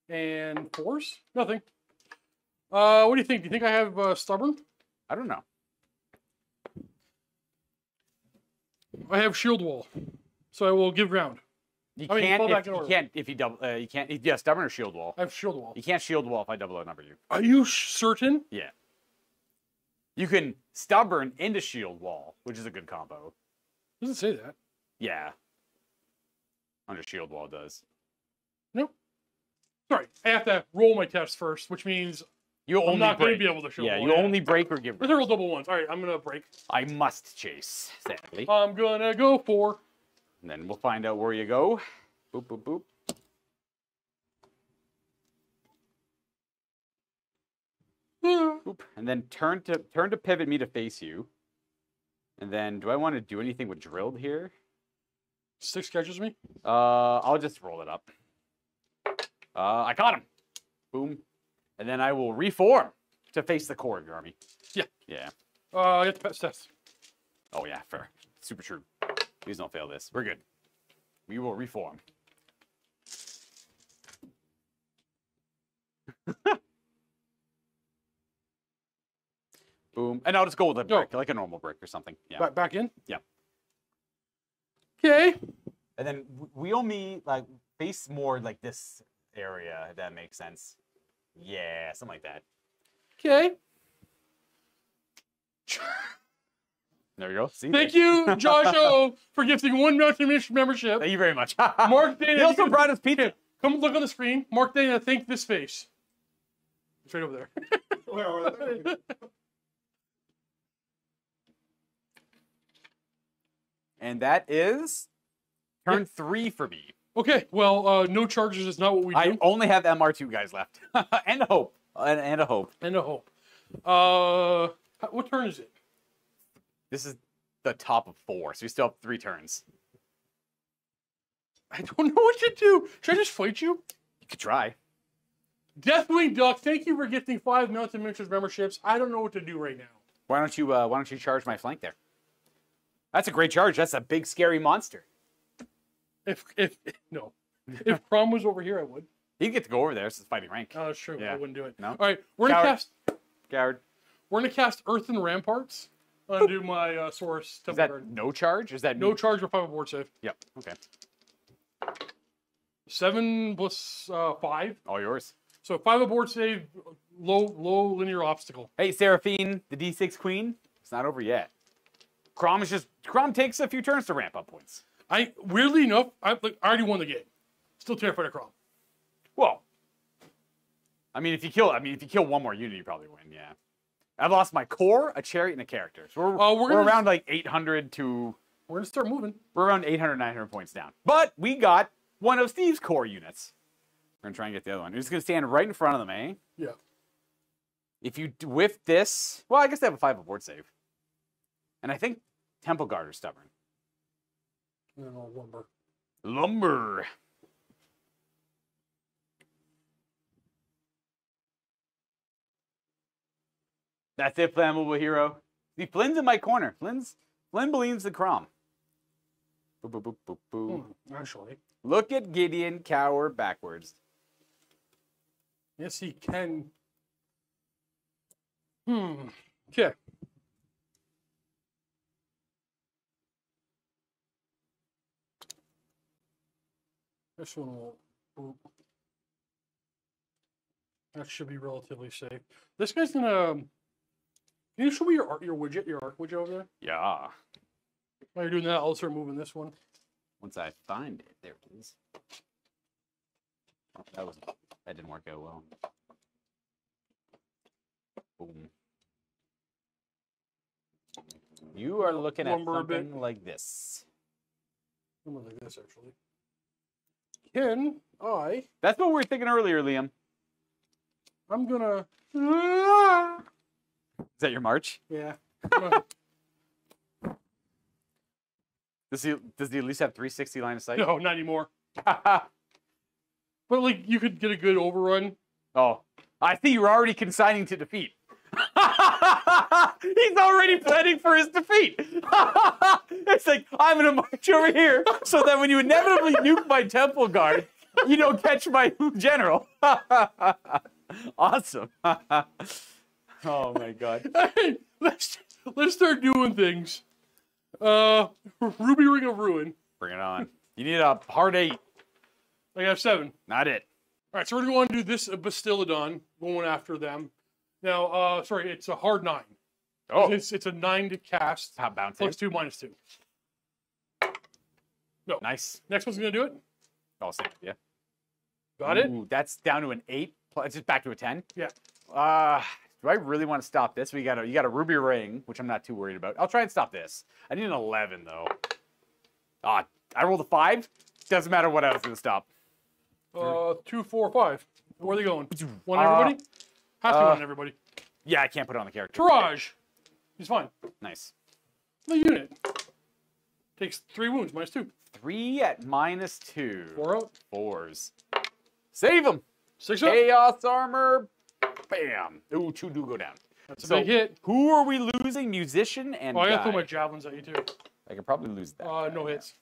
and fours. Nothing. Uh, what do you think? Do you think I have uh, stubborn? I don't know. I have shield wall, so I will give ground. You I mean, can't. fall if, you order. can't if you double. Uh, you can't. Yeah, stubborn or shield wall. I have shield wall. You can't shield wall if I double outnumber you. Are you certain? Yeah. You can stubborn into shield wall, which is a good combo. Doesn't say that. Yeah. Under shield wall does. Nope. Sorry, I have to roll my test first, which means You I'm only not going to break. be able to show. yeah, you only break or give. Let's roll double ones. All right, I'm gonna break. I must chase, sadly. I'm gonna go for. And then we'll find out where you go. Boop boop boop. Boop. And then turn to turn to pivot me to face you. And then do I want to do anything with drilled here? Six catches me. Uh I'll just roll it up. Uh I caught him. Boom. And then I will reform to face the core of your army. Yeah. Yeah. Uh, get the pet test. Oh yeah, fair. Super true. Please don't fail this. We're good. We will reform. Boom. And I'll just go with a Go. brick, like a normal brick or something. Yeah. Back back in. Yeah. Okay. And then w- wheel me like face more like this area, if that makes sense. Yeah, something like that. Okay. There you go. See? Thank you, Josh O, for gifting one Mountain Miniatures membership. Thank you very much. Mark Dana. He also brought us pizza. Come look on the screen. Mark Dana, thank this face. It's right over there. Where are they? And that is turn three for me. Okay. Well, uh, no charges is not what we do. I only have MR2 guys left. and a hope. And, and a hope. And a hope. Uh, what turn is it? This is the top of four, so we still have three turns. I don't know what to do. Should I just fight you? You could try. Deathwing Duck, thank you for gifting five Mountain Miniatures memberships. I don't know what to do right now. Why don't you uh, why don't you charge my flank there? That's a great charge. That's a big scary monster. If if no, if Crom was over here, I would. You get to go over there. Is fighting rank. Oh, that's true. I wouldn't do it. No? All right, we're gonna Coward. cast. Coward. We're gonna cast Earthen Ramparts. Undo my uh, Source Is Temple that Garden. no charge? Is that No charge or five aboard save. Yep. Okay. Seven plus uh, five, All yours. So five aboard save, low low linear obstacle. Hey, Seraphine, the D6 queen. It's not over yet. Crom is just Crom takes a few turns to ramp up points. I weirdly enough, I, like, I already won the game. Still terrified of Crom. Well, I mean, if you kill, I mean, if you kill one more unit, you probably win. Yeah. I've lost my core, a chariot, and a character. So we're, Uh, we're we're, around like 800 to We're gonna start moving. we're around 800, 900 points down. But we got one of Steve's core units. We're gonna try and get the other one. Who's gonna stand right in front of them, eh? Yeah. If you whiff this, well, I guess they have a five aboard save. And I think Temple Guard are stubborn. Lumber. Lumber. That's it, flammable hero. See, Flynn's in my corner. Flynn's Flynn believes the Crom. Boop, boop, boop, boop, boop. Hmm, actually, Look at Gideon cower backwards. yes, he can. Hmm. Okay. This one will. boop. That should be relatively safe. This guy's gonna. um, Can you show me your arc, your widget, your arc widget over there? Yeah. While you're doing that, I'll start moving this one. Once I find it, there it is. Oh, that was that didn't work out well. Boom. You are looking at Lumber a bit. something like this. Something like this, actually. Can I? That's what we were thinking earlier, Liam. I'm gonna. Is that your march? Yeah. Does he does he at least have 360 line of sight? no, not anymore. But like, you could get a good overrun. oh, I see you're already consigning to defeat. He's already planning for his defeat. it's like I'm gonna march over here so that when you inevitably nuke my temple guard, you don't catch my general. awesome. oh my god. Hey, let's let's start doing things. Uh, Ruby Ring of Ruin. Bring it on. You need a hard eight. I have seven. Not it. All right, so we're gonna go on and do this Bastiladon, going after them. Now, uh, sorry, it's a hard nine. Oh, It's it's a nine to cast, how bouncing. plus two, minus two. Nice. Next one's gonna do it. Oh, same. Yeah. Got it. That's down to an eight. Plus, it's just back to a ten. Yeah. Uh, do I really want to stop this? We got a you got a ruby ring, which I'm not too worried about. I'll try and stop this. I need an eleven though. Ah, I rolled a five. Doesn't matter what I was gonna stop. Uh, two, four, five. Where are they going? One Uh, everybody. Has to uh, one everybody. Yeah, I can't put it on the character. Taraj. He's fine. Nice. The unit takes three wounds, minus two. Three at minus two. Four out. Fours. Save him. Six up. Chaos armor. Bam. Ooh, two do go down. That's a So, big hit. Who are we losing? Musician and Oh, I gotta throw my javelins at you too. I could probably lose that. Uh, no yeah. hits.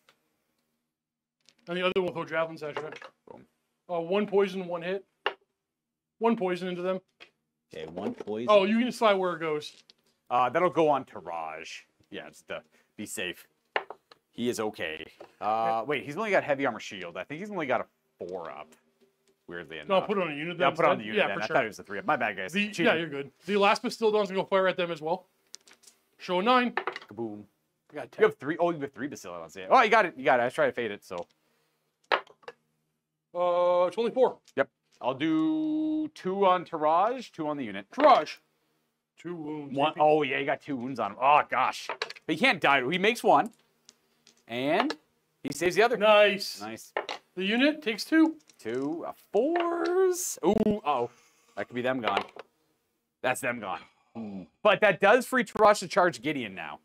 And the other one will throw javelins at you. Boom. Uh, one poison, one hit. One poison into them. Okay, one poison. Oh, you can decide where it goes. Uh, that'll go on Taraj. Yeah, just to be safe. He is okay. Uh, wait, he's only got heavy armor shield. I think he's only got a four up. Weirdly enough. No, put it on a unit. Yeah, I'll put it on the unit Yeah, then. for I sure. thought it was a three up. My bad, guys. The, yeah, you're good. The last Bastiladon's gonna go fire at them as well. Show nine. Kaboom. I got You ten. have three. Oh, you have three Bastiladons. Yeah. Oh, you got it. You got it. I was trying to fade it, so. Uh, it's only four. Yep. I'll do two on Taraj, two on the unit. Taraj. Two wounds. One, oh yeah, he got two wounds on him. Oh gosh, but he can't die. He makes one, and he saves the other. Nice. Nice. The unit takes two. Two uh, fours. Ooh, oh, that could be them gone. That's them gone. But that does free Taraj to charge Gideon now.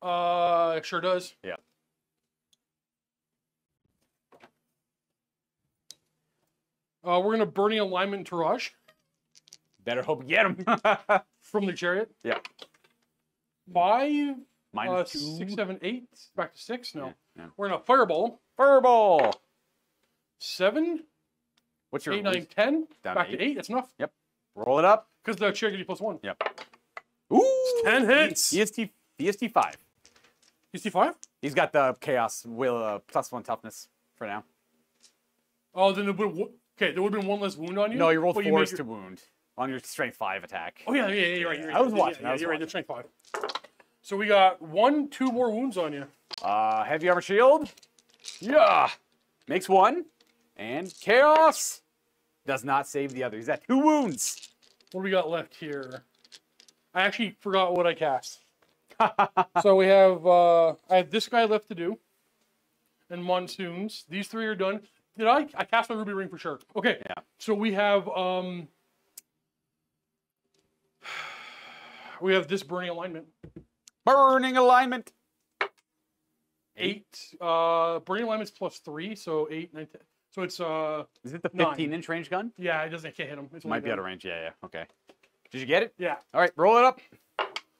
Uh, it sure does. Yeah. Uh, we're gonna burning alignment Taraj Better hope you get him. from the chariot. yeah. Five, uh, Minus two. six, seven, eight. Back to six. No, Yeah, yeah. we're in a fireball. Fireball! Seven, What's your eight, nine, ten. Down Back to to eight. That's enough. Yep. Roll it up? Because the chariot gives you plus one. Yep. Ooh, 10 hits. EST EST five. You see five? He's got the chaos will uh, plus one toughness for now. Oh, then would, Okay, there would have been one less wound on you. No, you rolled made fours your- to wound on your strength five attack. Oh yeah, yeah, yeah, you're right. You're right. I was watching, Yeah, I was you're right. watching. That's strength five. So we got one, two more wounds on you. Uh, heavy armor shield. Yeah. Makes one. And chaos does not save the other. He's at two wounds. What do we got left here? I actually forgot what I cast. so we have uh I have this guy left to do. And monsoons. These three are done. Did I? I cast my ruby ring for sure. Okay. Yeah. So we have um we have this burning alignment. Burning alignment. Eight. Uh burning alignment's plus three, so eight, nine, ten. So it's uh Is it the Nine. 15 inch range gun? yeah, it doesn't I can't hit him. It's Might be out of range. Yeah, yeah. Okay. Did you get it? Yeah. All right, roll it up.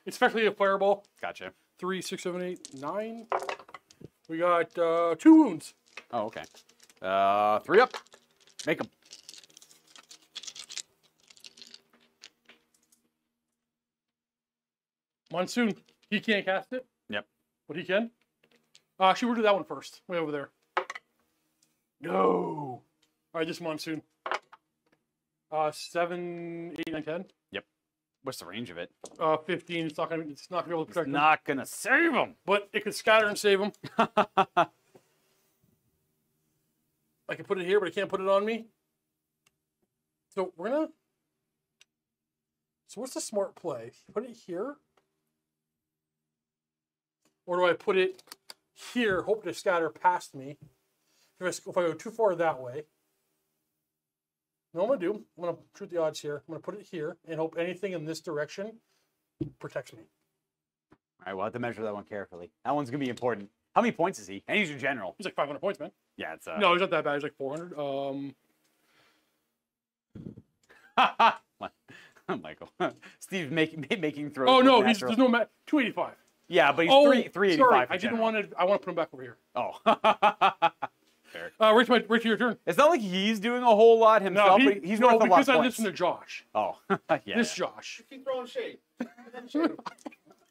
It's effectively a fireball. Gotcha. Three, six, seven, eight, nine. We got uh two wounds. Oh, okay. Uh, three up. Make them. Monsoon. He can't cast it, Yep. but he can. Uh, actually, we'll do that one first. Way over there. No. All right, this monsoon. Uh, seven, eight, nine, ten. What's the range of it? Uh, fifteen. It's not gonna. It's not gonna be able to It's protect him, not gonna save him. but it could scatter and save him. I can put it here, but I can't put it on me. So we're gonna. So what's the smart play? Put it here, or do I put it here, hope to scatter past me? If I, if I go too far that way, no, I'm gonna do. I'm gonna shoot the odds here. I'm gonna put it here and hope anything in this direction protects me. All right, we'll have to measure that one carefully. That one's gonna be important. How many points is he? And he's your general. He's like 500 points, man. Yeah, it's uh. No, he's not that bad. He's like 400. Um, Michael. Steve's making making throws. oh no, he's there's no ma- 285. Yeah, but he's oh, three three eighty sorry. I didn't want to. I want to put him back over here. Oh. Fair. Uh, right to my, right to your turn. It's not like he's doing a whole lot No, himself, he, but he's no, north a lot because of I points. listen to Josh. Oh, yeah. This yeah. Josh. Keep throwing shade.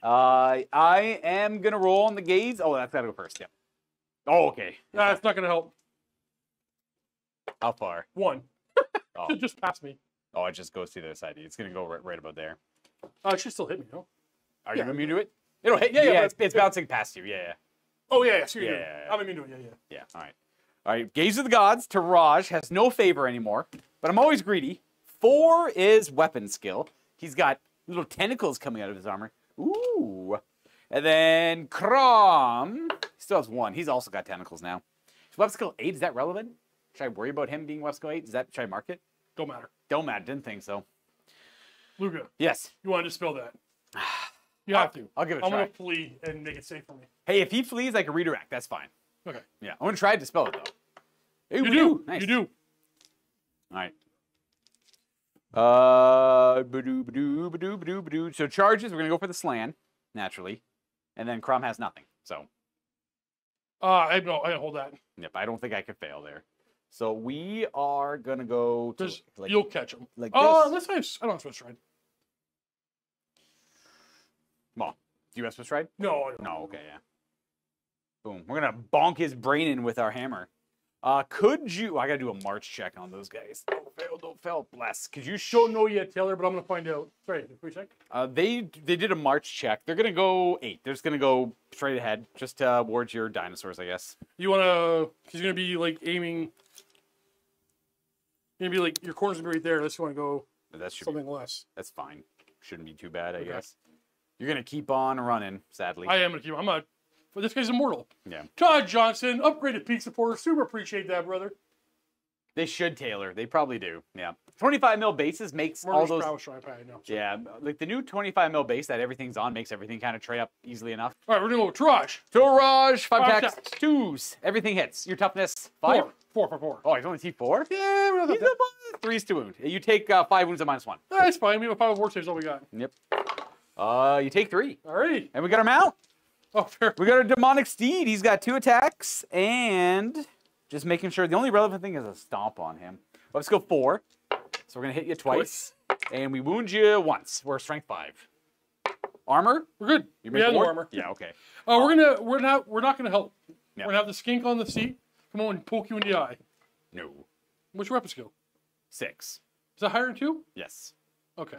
Uh, I am gonna roll on the gaze. Oh, that's gotta go first. Yep. Oh, okay. That's not gonna help. How far? One. Oh. Just pass me. Oh, it just goes to the other side. It's gonna go right, right about there. Uh, it should still hit me, no? Are Yeah. you immune to it? It'll hit. Yeah, Yeah, yeah, it's, it's bouncing past you. Yeah, yeah, Oh yeah, yeah. So you're Yeah, yeah, yeah. I'm immune to it. Yeah, yeah. yeah. All right. All right. Gaze of the gods. Taraj has no favor anymore, but I'm always greedy. Four is weapon skill. He's got little tentacles coming out of his armor. Ooh. And then Crom he still has one. He's also got tentacles now. Is weapon skill eight. Is that relevant? Should I worry about him being weapon skill eight? Is that should I mark it? Don't matter. Don't matter. Didn't think so. Luca, Yes. you want to dispel that? You have to. I'll give it a I'm try. gonna flee and make it safe for me. Hey, if he flees, I can redirect. That's fine. Okay. Yeah, I'm gonna try to dispel it though. Hey, You do. Nice. You do. All right. Uh, ba-doo, ba-doo, ba-doo, ba-doo, ba-doo. So charges, we're gonna go for the slann naturally, and then Crom has nothing. So Uh, I no, I hold that yep, I don't think I could fail there. So we are gonna go to like you'll catch him. like Oh, this. unless I have, I don't have Swiftstride. Well, do you have Swiftstride? No, I don't. No. Okay. Yeah. Boom. We're gonna bonk his brain in with our hammer. Uh, could you? I gotta do a march check on those guys. Don't fail. Don't fail. Bless. Could you show? Don't know yet, Taylor, but I'm gonna find out. Sorry, quick sec. Uh, they they did a march check. They're gonna go eight. They're just gonna go straight ahead, just uh, towards your dinosaurs, I guess. You wanna? He's gonna be like aiming. You're gonna be like your corner's gonna be right there. Let's want to go But that should be, something less. that's fine. Shouldn't be too bad, I Okay. guess. You're gonna keep on running, sadly. I am gonna keep. I'm not. But this guy's immortal. yeah. Todd Johnson, upgraded peak supporter. Super appreciate that, brother. They should Taylor. They probably do. Yeah. 25 mil bases makes all Murderous those. prowess. No. Yeah, like the new 25 mil base that everything's on makes everything kind of tray up easily enough. All right, we're gonna go with Taraj. Five Five attacks, attacks. twos. Everything hits. Your toughness, five. Four. Four for four. Oh, he's only T4? Yeah, we're He's a threes to wound. You take uh, five wounds at minus one. That's fine. We have a five war saves. All we got. Yep. Uh, you take three. All right. And we got our mount. Oh, fair. We got our demonic steed. He's got two attacks and just making sure the only relevant thing is a stomp on him. Let's go four. So we're gonna hit you twice, and we wound you once. We're strength five. Armor? We're good. You made have no armor. Yeah. Okay. Uh, we're gonna. We're not. We're not gonna help. Yeah. We're gonna have the skink on the seat. Come on and poke you in the eye. No. What's your weapon skill? Six. Is that higher than two? Yes. Okay.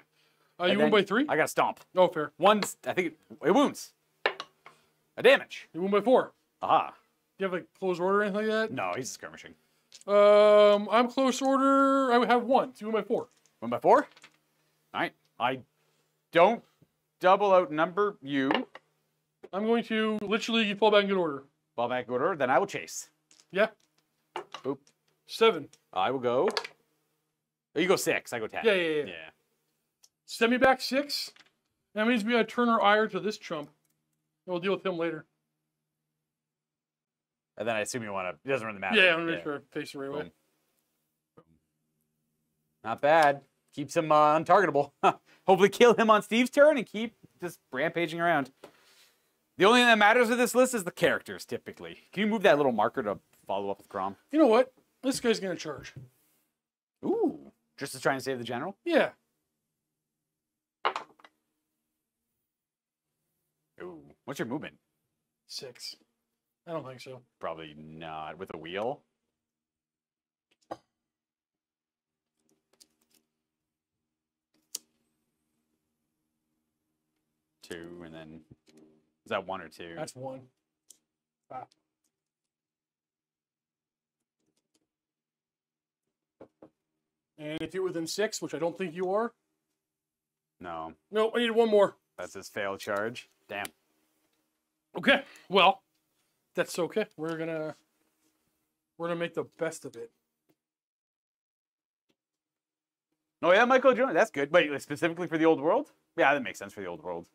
Uh, you then by three? I got a stomp. Oh, fair. One's, I think it, it wounds. A damage. You win by four. Aha. Do you have like close order or anything like that? No, he's skirmishing. Um, I'm close order. I would have one. So you win by four. One by four. All right. I don't double outnumber you. I'm going to literally fall back in good order. Ball back in good order. Then I will chase. Yeah. Boop. Seven. I will go. Oh, you go six. I go ten. Yeah, yeah, yeah. Yeah. Send me back six. That means we gotta turn our ire to this chump. And we'll deal with him later. And then I assume you want to. It doesn't really matter. Yeah, I'm gonna make sure face the right way. Not bad. Keeps him uh, untargetable. Hopefully, kill him on Steve's turn and keep just rampaging around. The only thing that matters with this list is the characters, typically. Can you move that little marker to follow up with Crom? You know what? This guy's gonna charge. Ooh. Just to try and save the general? Yeah. Ooh. What's your movement? Six. I don't think so. Probably not. With a wheel? Two, and then. Is that one or two? That's one. Ah. And if you're within six, which I don't think you are, No. no, I need one more. That's his fail charge. Damn. Okay. Well, that's okay. We're gonna we're gonna make the best of it. Oh yeah, Michael Jones. That's good. Wait, specifically for the old world? Yeah, that makes sense for the old world.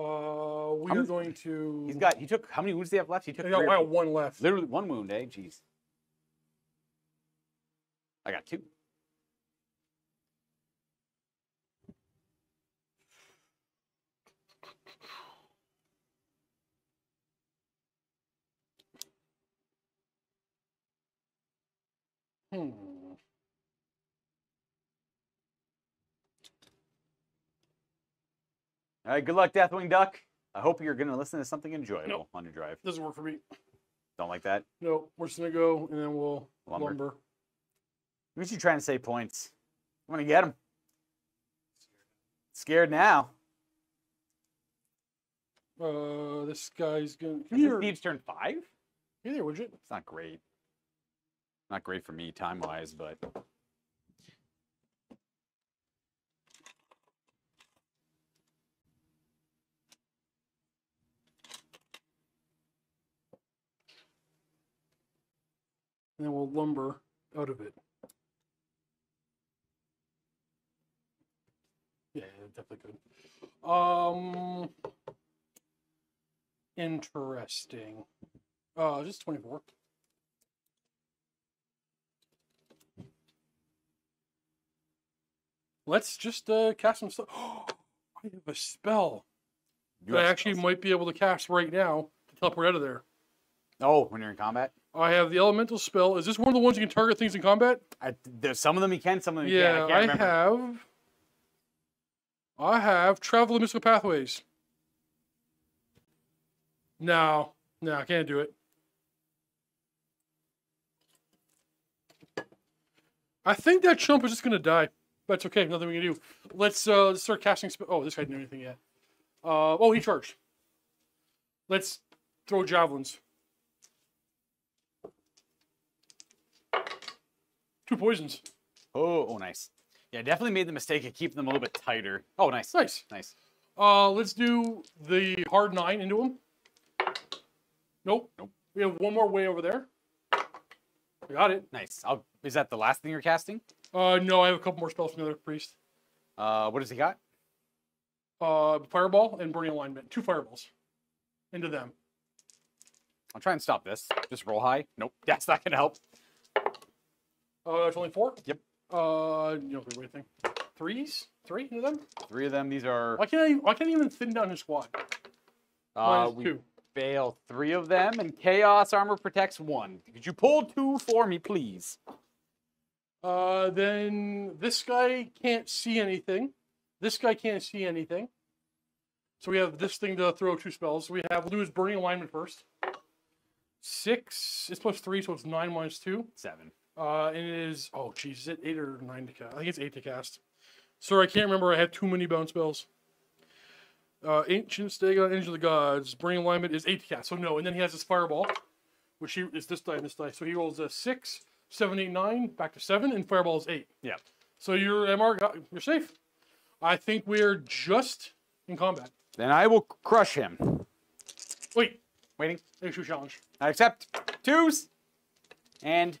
Uh, we are going to. He's got. He took. How many wounds do you have left? He took. I got, I got one left. Literally one wound, eh? Jeez. I got two. Hmm. All right. Good luck, Deathwing Duck. I hope you're gonna listen to something enjoyable on your drive. Doesn't work for me. Don't like that. No, we're just gonna go and then we'll Lumber. lumber. We should trying to save points. I'm gonna get him. Scared now. Uh, this guy's Come this here. Steve's turn five? Hey there, would you? It's not great. Not great for me time wise, but And then we'll lumber out of it. Yeah, definitely good. Um, interesting. Uh, just twenty-four. Let's just uh, cast some stuff. I have a spell you that I actually spells. might be able to cast right now to teleport out of there. Oh, when you're in combat? I have the elemental spell. Is this one of the ones you can target things in combat? I, there's some of them you can, some of them you Yeah, can't. I, I, can't remember. have. I have travel the mystical pathways. No, no, I can't do it. I think that chump is just gonna die. That's okay. Nothing we can do. Let's uh start casting. Oh, this guy didn't do anything yet. Uh oh, he charged. Let's throw javelins. Two poisons. Oh, oh, nice. Yeah, definitely made the mistake of keeping them a little bit tighter. Oh, nice. Nice. Nice. Uh, let's do the hard nine into them. Nope. Nope. We have one more way over there. We got it. Nice. I'll, is that the last thing you're casting? Uh, no, I have a couple more spells from the other priest. Uh, what does he got? Uh, fireball and burning alignment. Two fireballs into them. I'll try and stop this. Just roll high. Nope. That's not going to help. Uh, it's only four. Yep. Uh, you know, wait, thing. Threes, three into them. Three of them. These are. Why can't I? Why can't I even thin down his squad? Uh, we two. fail three of them, and Chaos Armor protects one. Could you pull two for me, please? Uh, then this guy can't see anything. This guy can't see anything. So we have this thing to throw two spells. We have we'll do his burning alignment first. Six. It's plus three, so it's nine minus two. Seven. Uh, and it is oh geez, is it eight or nine to cast? I think it's eight to cast. Sorry, I can't remember. I have too many bounce spells. Uh, Ancient Stega, Angel of the Gods, Brain Alignment is eight to cast. So no, and then he has his Fireball, which he is this die and this die. So he rolls a six, seven, eight, nine, back to seven, and Fireball is eight. Yeah. So you're MR, got- you're safe. I think we're just in combat. Then I will crush him. Wait, Waiting. issue challenge. I accept twos and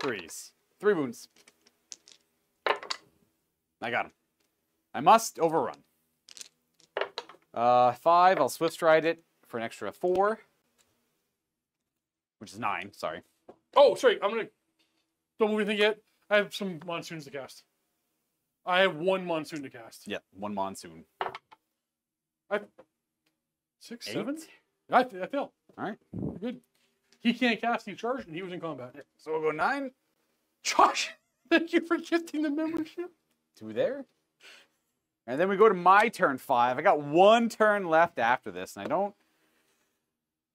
threes. Three wounds. I got him. I must overrun. Uh, five. I'll Swiftstride it for an extra four, which is nine. Sorry. Oh, sorry, I'm gonna. Don't move anything yet. I have some monsoons to cast. I have one monsoon to cast. Yeah, one monsoon. I six, Eight. seven. I, I fail. All right. Good. He can't cast. He charged, and he was in combat. So we'll go nine. Josh, thank you for gifting the membership. Two there. And then we go to my turn five. I got one turn left after this, and I don't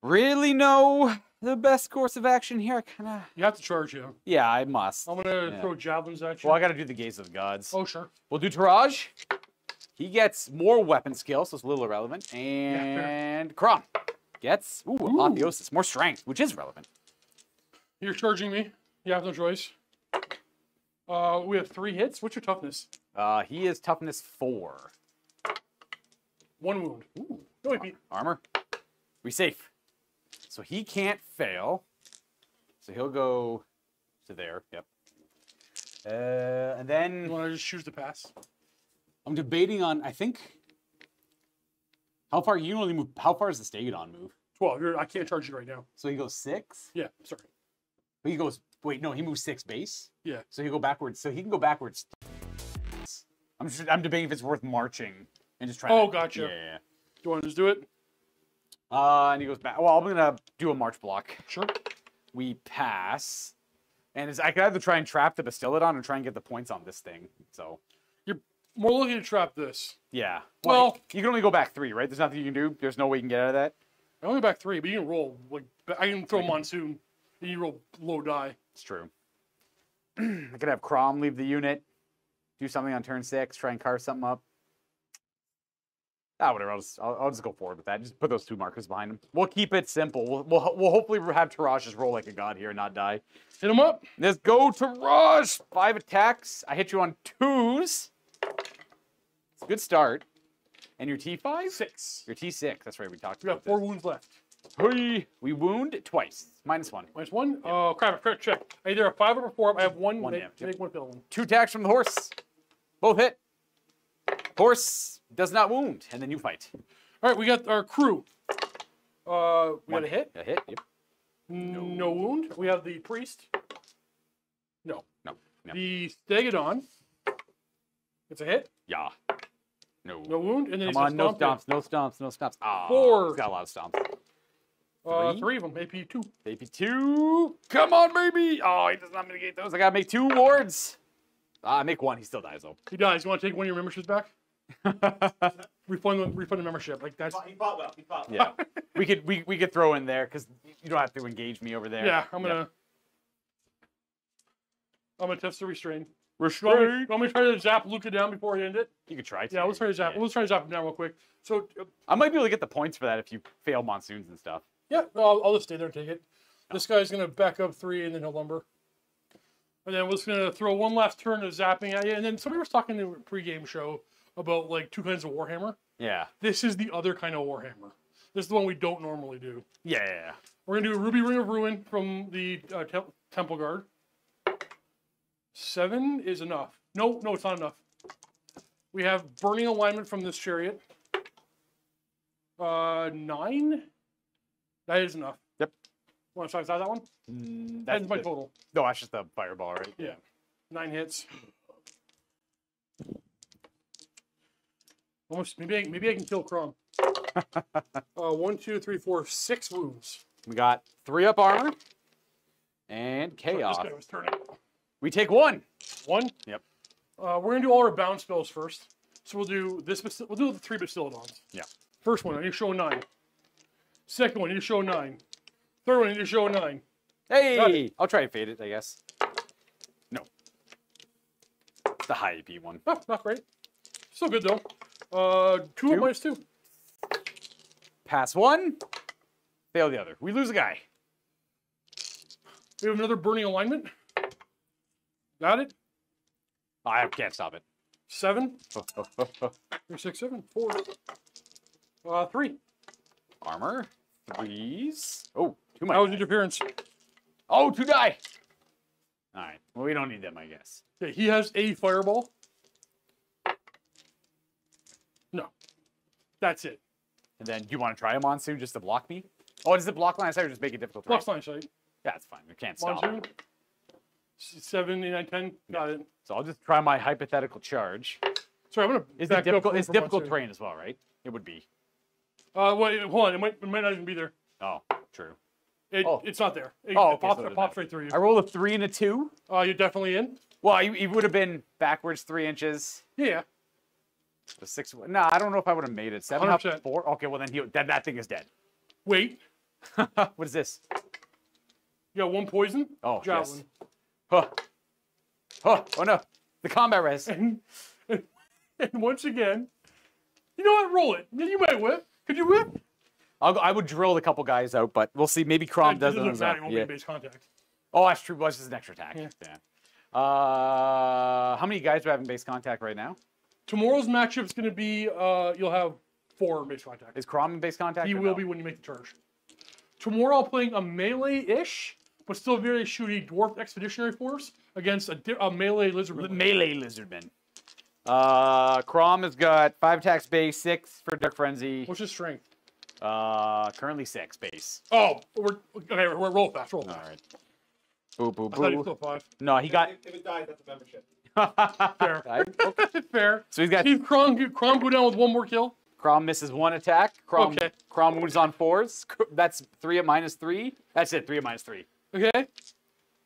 really know the best course of action here. I kind of. You have to charge him. Yeah, I must. I'm gonna Yeah. throw javelins at you. Well, I got to do the Gaze of the Gods. oh, sure. We'll do Taraj. He gets more weapon skill, so it's a little irrelevant. And Crom gets ooh, Apotheosis, more strength, which is relevant. You're charging me. You have no choice. Uh, we have three hits. What's your toughness? Uh, he is toughness four. One wound. Ooh, No, wait, Pete. armor. We safe. So he can't fail. So he'll go to there. Yep. Uh, and You then want to just choose to pass? I'm debating on. I think. How far you only move? How far does the Stegadon move? Twelve. You're, I can't charge you right now. So he goes six. Yeah. Sorry. But he goes. Wait, no, he moves six base. Yeah. So he go backwards. So he can go backwards. I'm just, I'm debating if it's worth marching and just trying. Oh, to, gotcha. Yeah, yeah, yeah. Do you want to just do it? Uh, and he goes back. Well, I'm gonna do a march block. Sure. We pass, and it's, I could either try and trap the Bastiladon or try and get the points on this thing. So More likely to trap this. yeah. Well- you can only go back three, right? There's nothing you can do. There's no way you can get out of that. I only back three, but you can roll like I can throw monsoon, and you roll low die. It's true. I could have Crom leave the unit, do something on turn six, try and carve something up. Ah, whatever. I'll just, I'll, I'll just go forward with that. Just put those two markers behind him. We'll keep it simple. We'll, we'll, we'll hopefully have Taraj just roll like a god here and not die. Hit him up. Let's go, Taraj! Five attacks. I hit you on twos. It's a good start. And your T5? Six. Your T6. That's right. We talked We got four this. wounds left. Hey, We wound twice. Minus one. Minus one. Uh, crap. Crap. Check. Either a five or a four. I have one. One, make, yeah, yep. make one fill. Two attacks from the horse. Both hit. Horse does not wound, and then you fight. All right. We got our crew. Uh, we One got a hit. A hit. Yep. No. wound. We have the priest. No. No. No. The Stegadon. It's a hit. Yeah. No. No wound. And then Come he's on, no stomped in. stomps, no stomps, no stomps. Ah, Four. He's got a lot of stomps. Uh, Three? three of them. AP two. AP two. Come on, baby. Oh, he does not mitigate those. I gotta make two wards. Ah, I make one. He still dies though. He dies. You want to take one of your memberships back? Refund the refund the membership. Like that's. He fought well. He fought well. yeah. we could we, we could throw in there because you don't have to engage me over there. Yeah, I'm gonna. I'm gonna test the restrain. You Restrain. want, me, you want me to try to zap Luca down before I end it? You could try. To. Yeah, let's try to zap. Yeah. Let's try to zap him down real quick. So, uh, I might be able to get the points for that if you fail monsoons and stuff. yeah, I'll, I'll just stay there and take it. This guy's gonna back up three, and then he'll lumber. And then we're just gonna throw one last turn of zapping at you. And then somebody was talking in the pregame show about like two kinds of Warhammer. Yeah. This is the other kind of Warhammer. This is the one we don't normally do. Yeah. yeah, yeah. We're gonna do a Ruby Ring of Ruin from the uh, Tem- Temple Guard. Seven is enough. No, no, it's not enough. We have Burning Alignment from this chariot. Uh, nine. That is enough. Yep. Want to try that one? Mm, That's my the- total. No, that's just the fireball, right? Yeah, nine hits. Almost. Maybe I, maybe I can kill Crom. uh, one, two, three, four, six wounds. We got three up armor and Sorry, chaos. This guy was turning. We take one. One. Yep. Uh, we're gonna do all our bounce spells first. So we'll do this. We'll do the three Bastiladons. Yeah. First one, I need to show a nine. Second one, I need to show a nine. Third one, I need to show a nine. Hey, I'll try and fade it, I guess. No. The high AP one. Oh, not great. Still good though. Uh, two, Two? minus two. Pass one, fail the other. We lose a guy. We have another burning alignment. Got it. I can't stop it. Seven. Three, six, seven, four. Uh, three. Armor, threes. Oh, two That was my. interference. Oh, two die. All right. Well, we don't need them, I guess. Okay, he has a fireball. No. That's it. And then, do you want to try a monsoon just to block me? Oh, does it block line? I or just make it difficult to Plus write? line sight. Yeah, it's fine. We can't stop. Monsoon. Seven, eight, nine, ten. Got it. So I'll just try my hypothetical charge. Sorry, I'm gonna. Is back difficult? It's difficult terrain as well, right? It would be. Uh, wait, hold on. It might, it might not even be there. Oh, true. It, Oh. It's not there. It, Oh, it pops, so it it pops right through you. I roll a three and a two. Uh, you're definitely in. Well, you, you would have been backwards three inches. Yeah. The six. No, I don't know if I would have made it. Seven up 100%. four. Okay, well then he that, that thing is dead. Wait. what is this? You got one poison. Oh, yes. Javelin. Huh. Huh. Oh no, the combat res. And, and, and once again, you know what? Roll it. You might whip. Could you whip? I'll go, I would drill a couple guys out, but we'll see. Maybe Crom It does it. doesn't matter. own. Won't Yeah. be base contact. Oh, that's true. Well, it's just an extra attack. Yeah. Yeah. Uh, how many guys do I have in base contact right now? Tomorrow's matchup is going to be. Uh, you'll have four base contact. Is Crom in base contact? He will no? be when you make the charge. Tomorrow, I'm playing a melee-ish, but still very shooty dwarf expeditionary force against a, a melee lizard. The melee lizardman. Uh, Crom has got five attacks base, six for Dark Frenzy. What's his strength? Uh, currently six base. Oh, we're okay. We're roll fast. Roll All fast. right. Boo boo I he boo. five. No, he got. If, if it dies, that's a membership. Fair. Okay. Fair. So he's got See Crom, Crom go down with one more kill. Crom misses one attack. Crom, Okay. Crom wounds on fours. That's three at minus three. That's it. Three at minus three. Okay.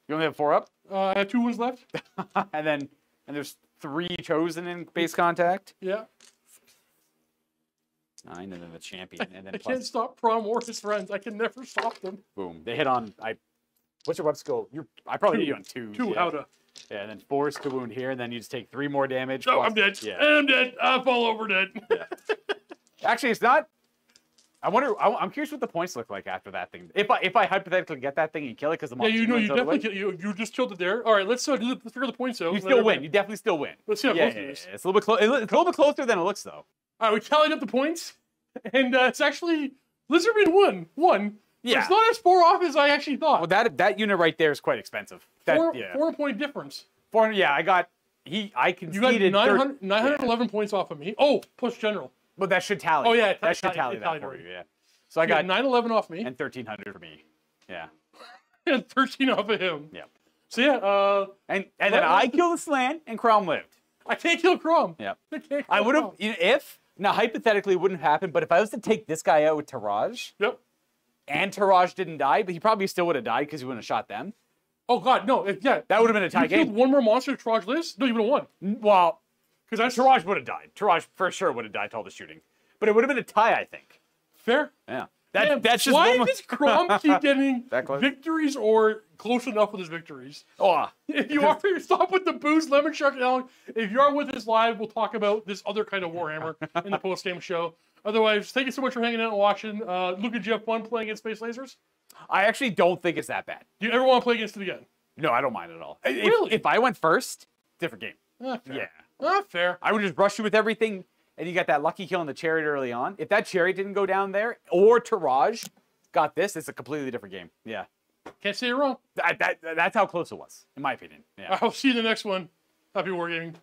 You only have four up, Uh, I have two wounds left. and then and there's three chosen in base contact. Yeah. Nine, and then the champion, and then I plus can't stop Crom or his friends. I can never stop them. boom. They hit on. I. What's your web skill? You. I probably hit you on two. Two yeah. out of. Yeah, and then fours to wound here, and then you just take three more damage. Oh, plus- I'm dead. Yeah. I'm dead. I fall over dead. Actually, it's not. I wonder. I, I'm curious what the points look like after that thing. If I if I hypothetically get that thing and kill it because the yeah, you know, you out of the way, definitely kill, you you just killed it there. All right, let's uh, do the, let's figure the points out. You still win. You definitely still win. Let's see how yeah, close yeah, it yeah. It's a little bit close. It's a little bit closer than it looks, though. All right, we tallied up the points, and uh, it's actually Lizardman won. One. Yeah. It's not as far off as I actually thought. Well, that that unit right there is quite expensive. That four, yeah. four point difference. Four- yeah, I got he. I conceded. You got conceded. 900, thir- 911 points off of me. Oh, plus general. But that should tally. Oh, yeah, that should tally- that for you. Yeah. So I got got 911 off me and thirteen hundred for me. Yeah. and 13 off of him. Yeah. So yeah, uh, And and then I killed the slann and Crom lived. I can't kill Crom. Yeah. I, I would have you know, if now hypothetically it wouldn't happen, but if I was to take this guy out with Taraj Yep. and Taraj didn't die, but he probably still would have died because he wouldn't have shot them. Oh god, no. If, yeah. That would have been a you tie killed game. one more monster to Traj Liz? No, you would have won. Well, Because Taraj would have died. Taraj for sure would have died to all the shooting, but it would have been a tie, I think. fair. Yeah. That, that's just why does Crom keep getting victories or close enough with his victories? Oh, If you are, stop with the booze, lemon shark, and. If you are with us live, we'll talk about this other kind of Warhammer in the post game show. Otherwise, thank you so much for hanging out and watching. Uh, Luke, did you have fun playing against Space Lasers? I actually don't think it's that bad. Do you ever want to play against it again? No, I don't mind at all. If- Really? If, I went first, different game. Ah, fair. Yeah. Ah, fair. I would just rush you with everything, and you got that lucky kill in the chariot early on. If that chariot didn't go down there, or Taraj got this, it's a completely different game. Yeah. Can't say you're wrong. That, that, that's how close it was, in my opinion. Yeah. I'll see you in the next one. Happy wargaming.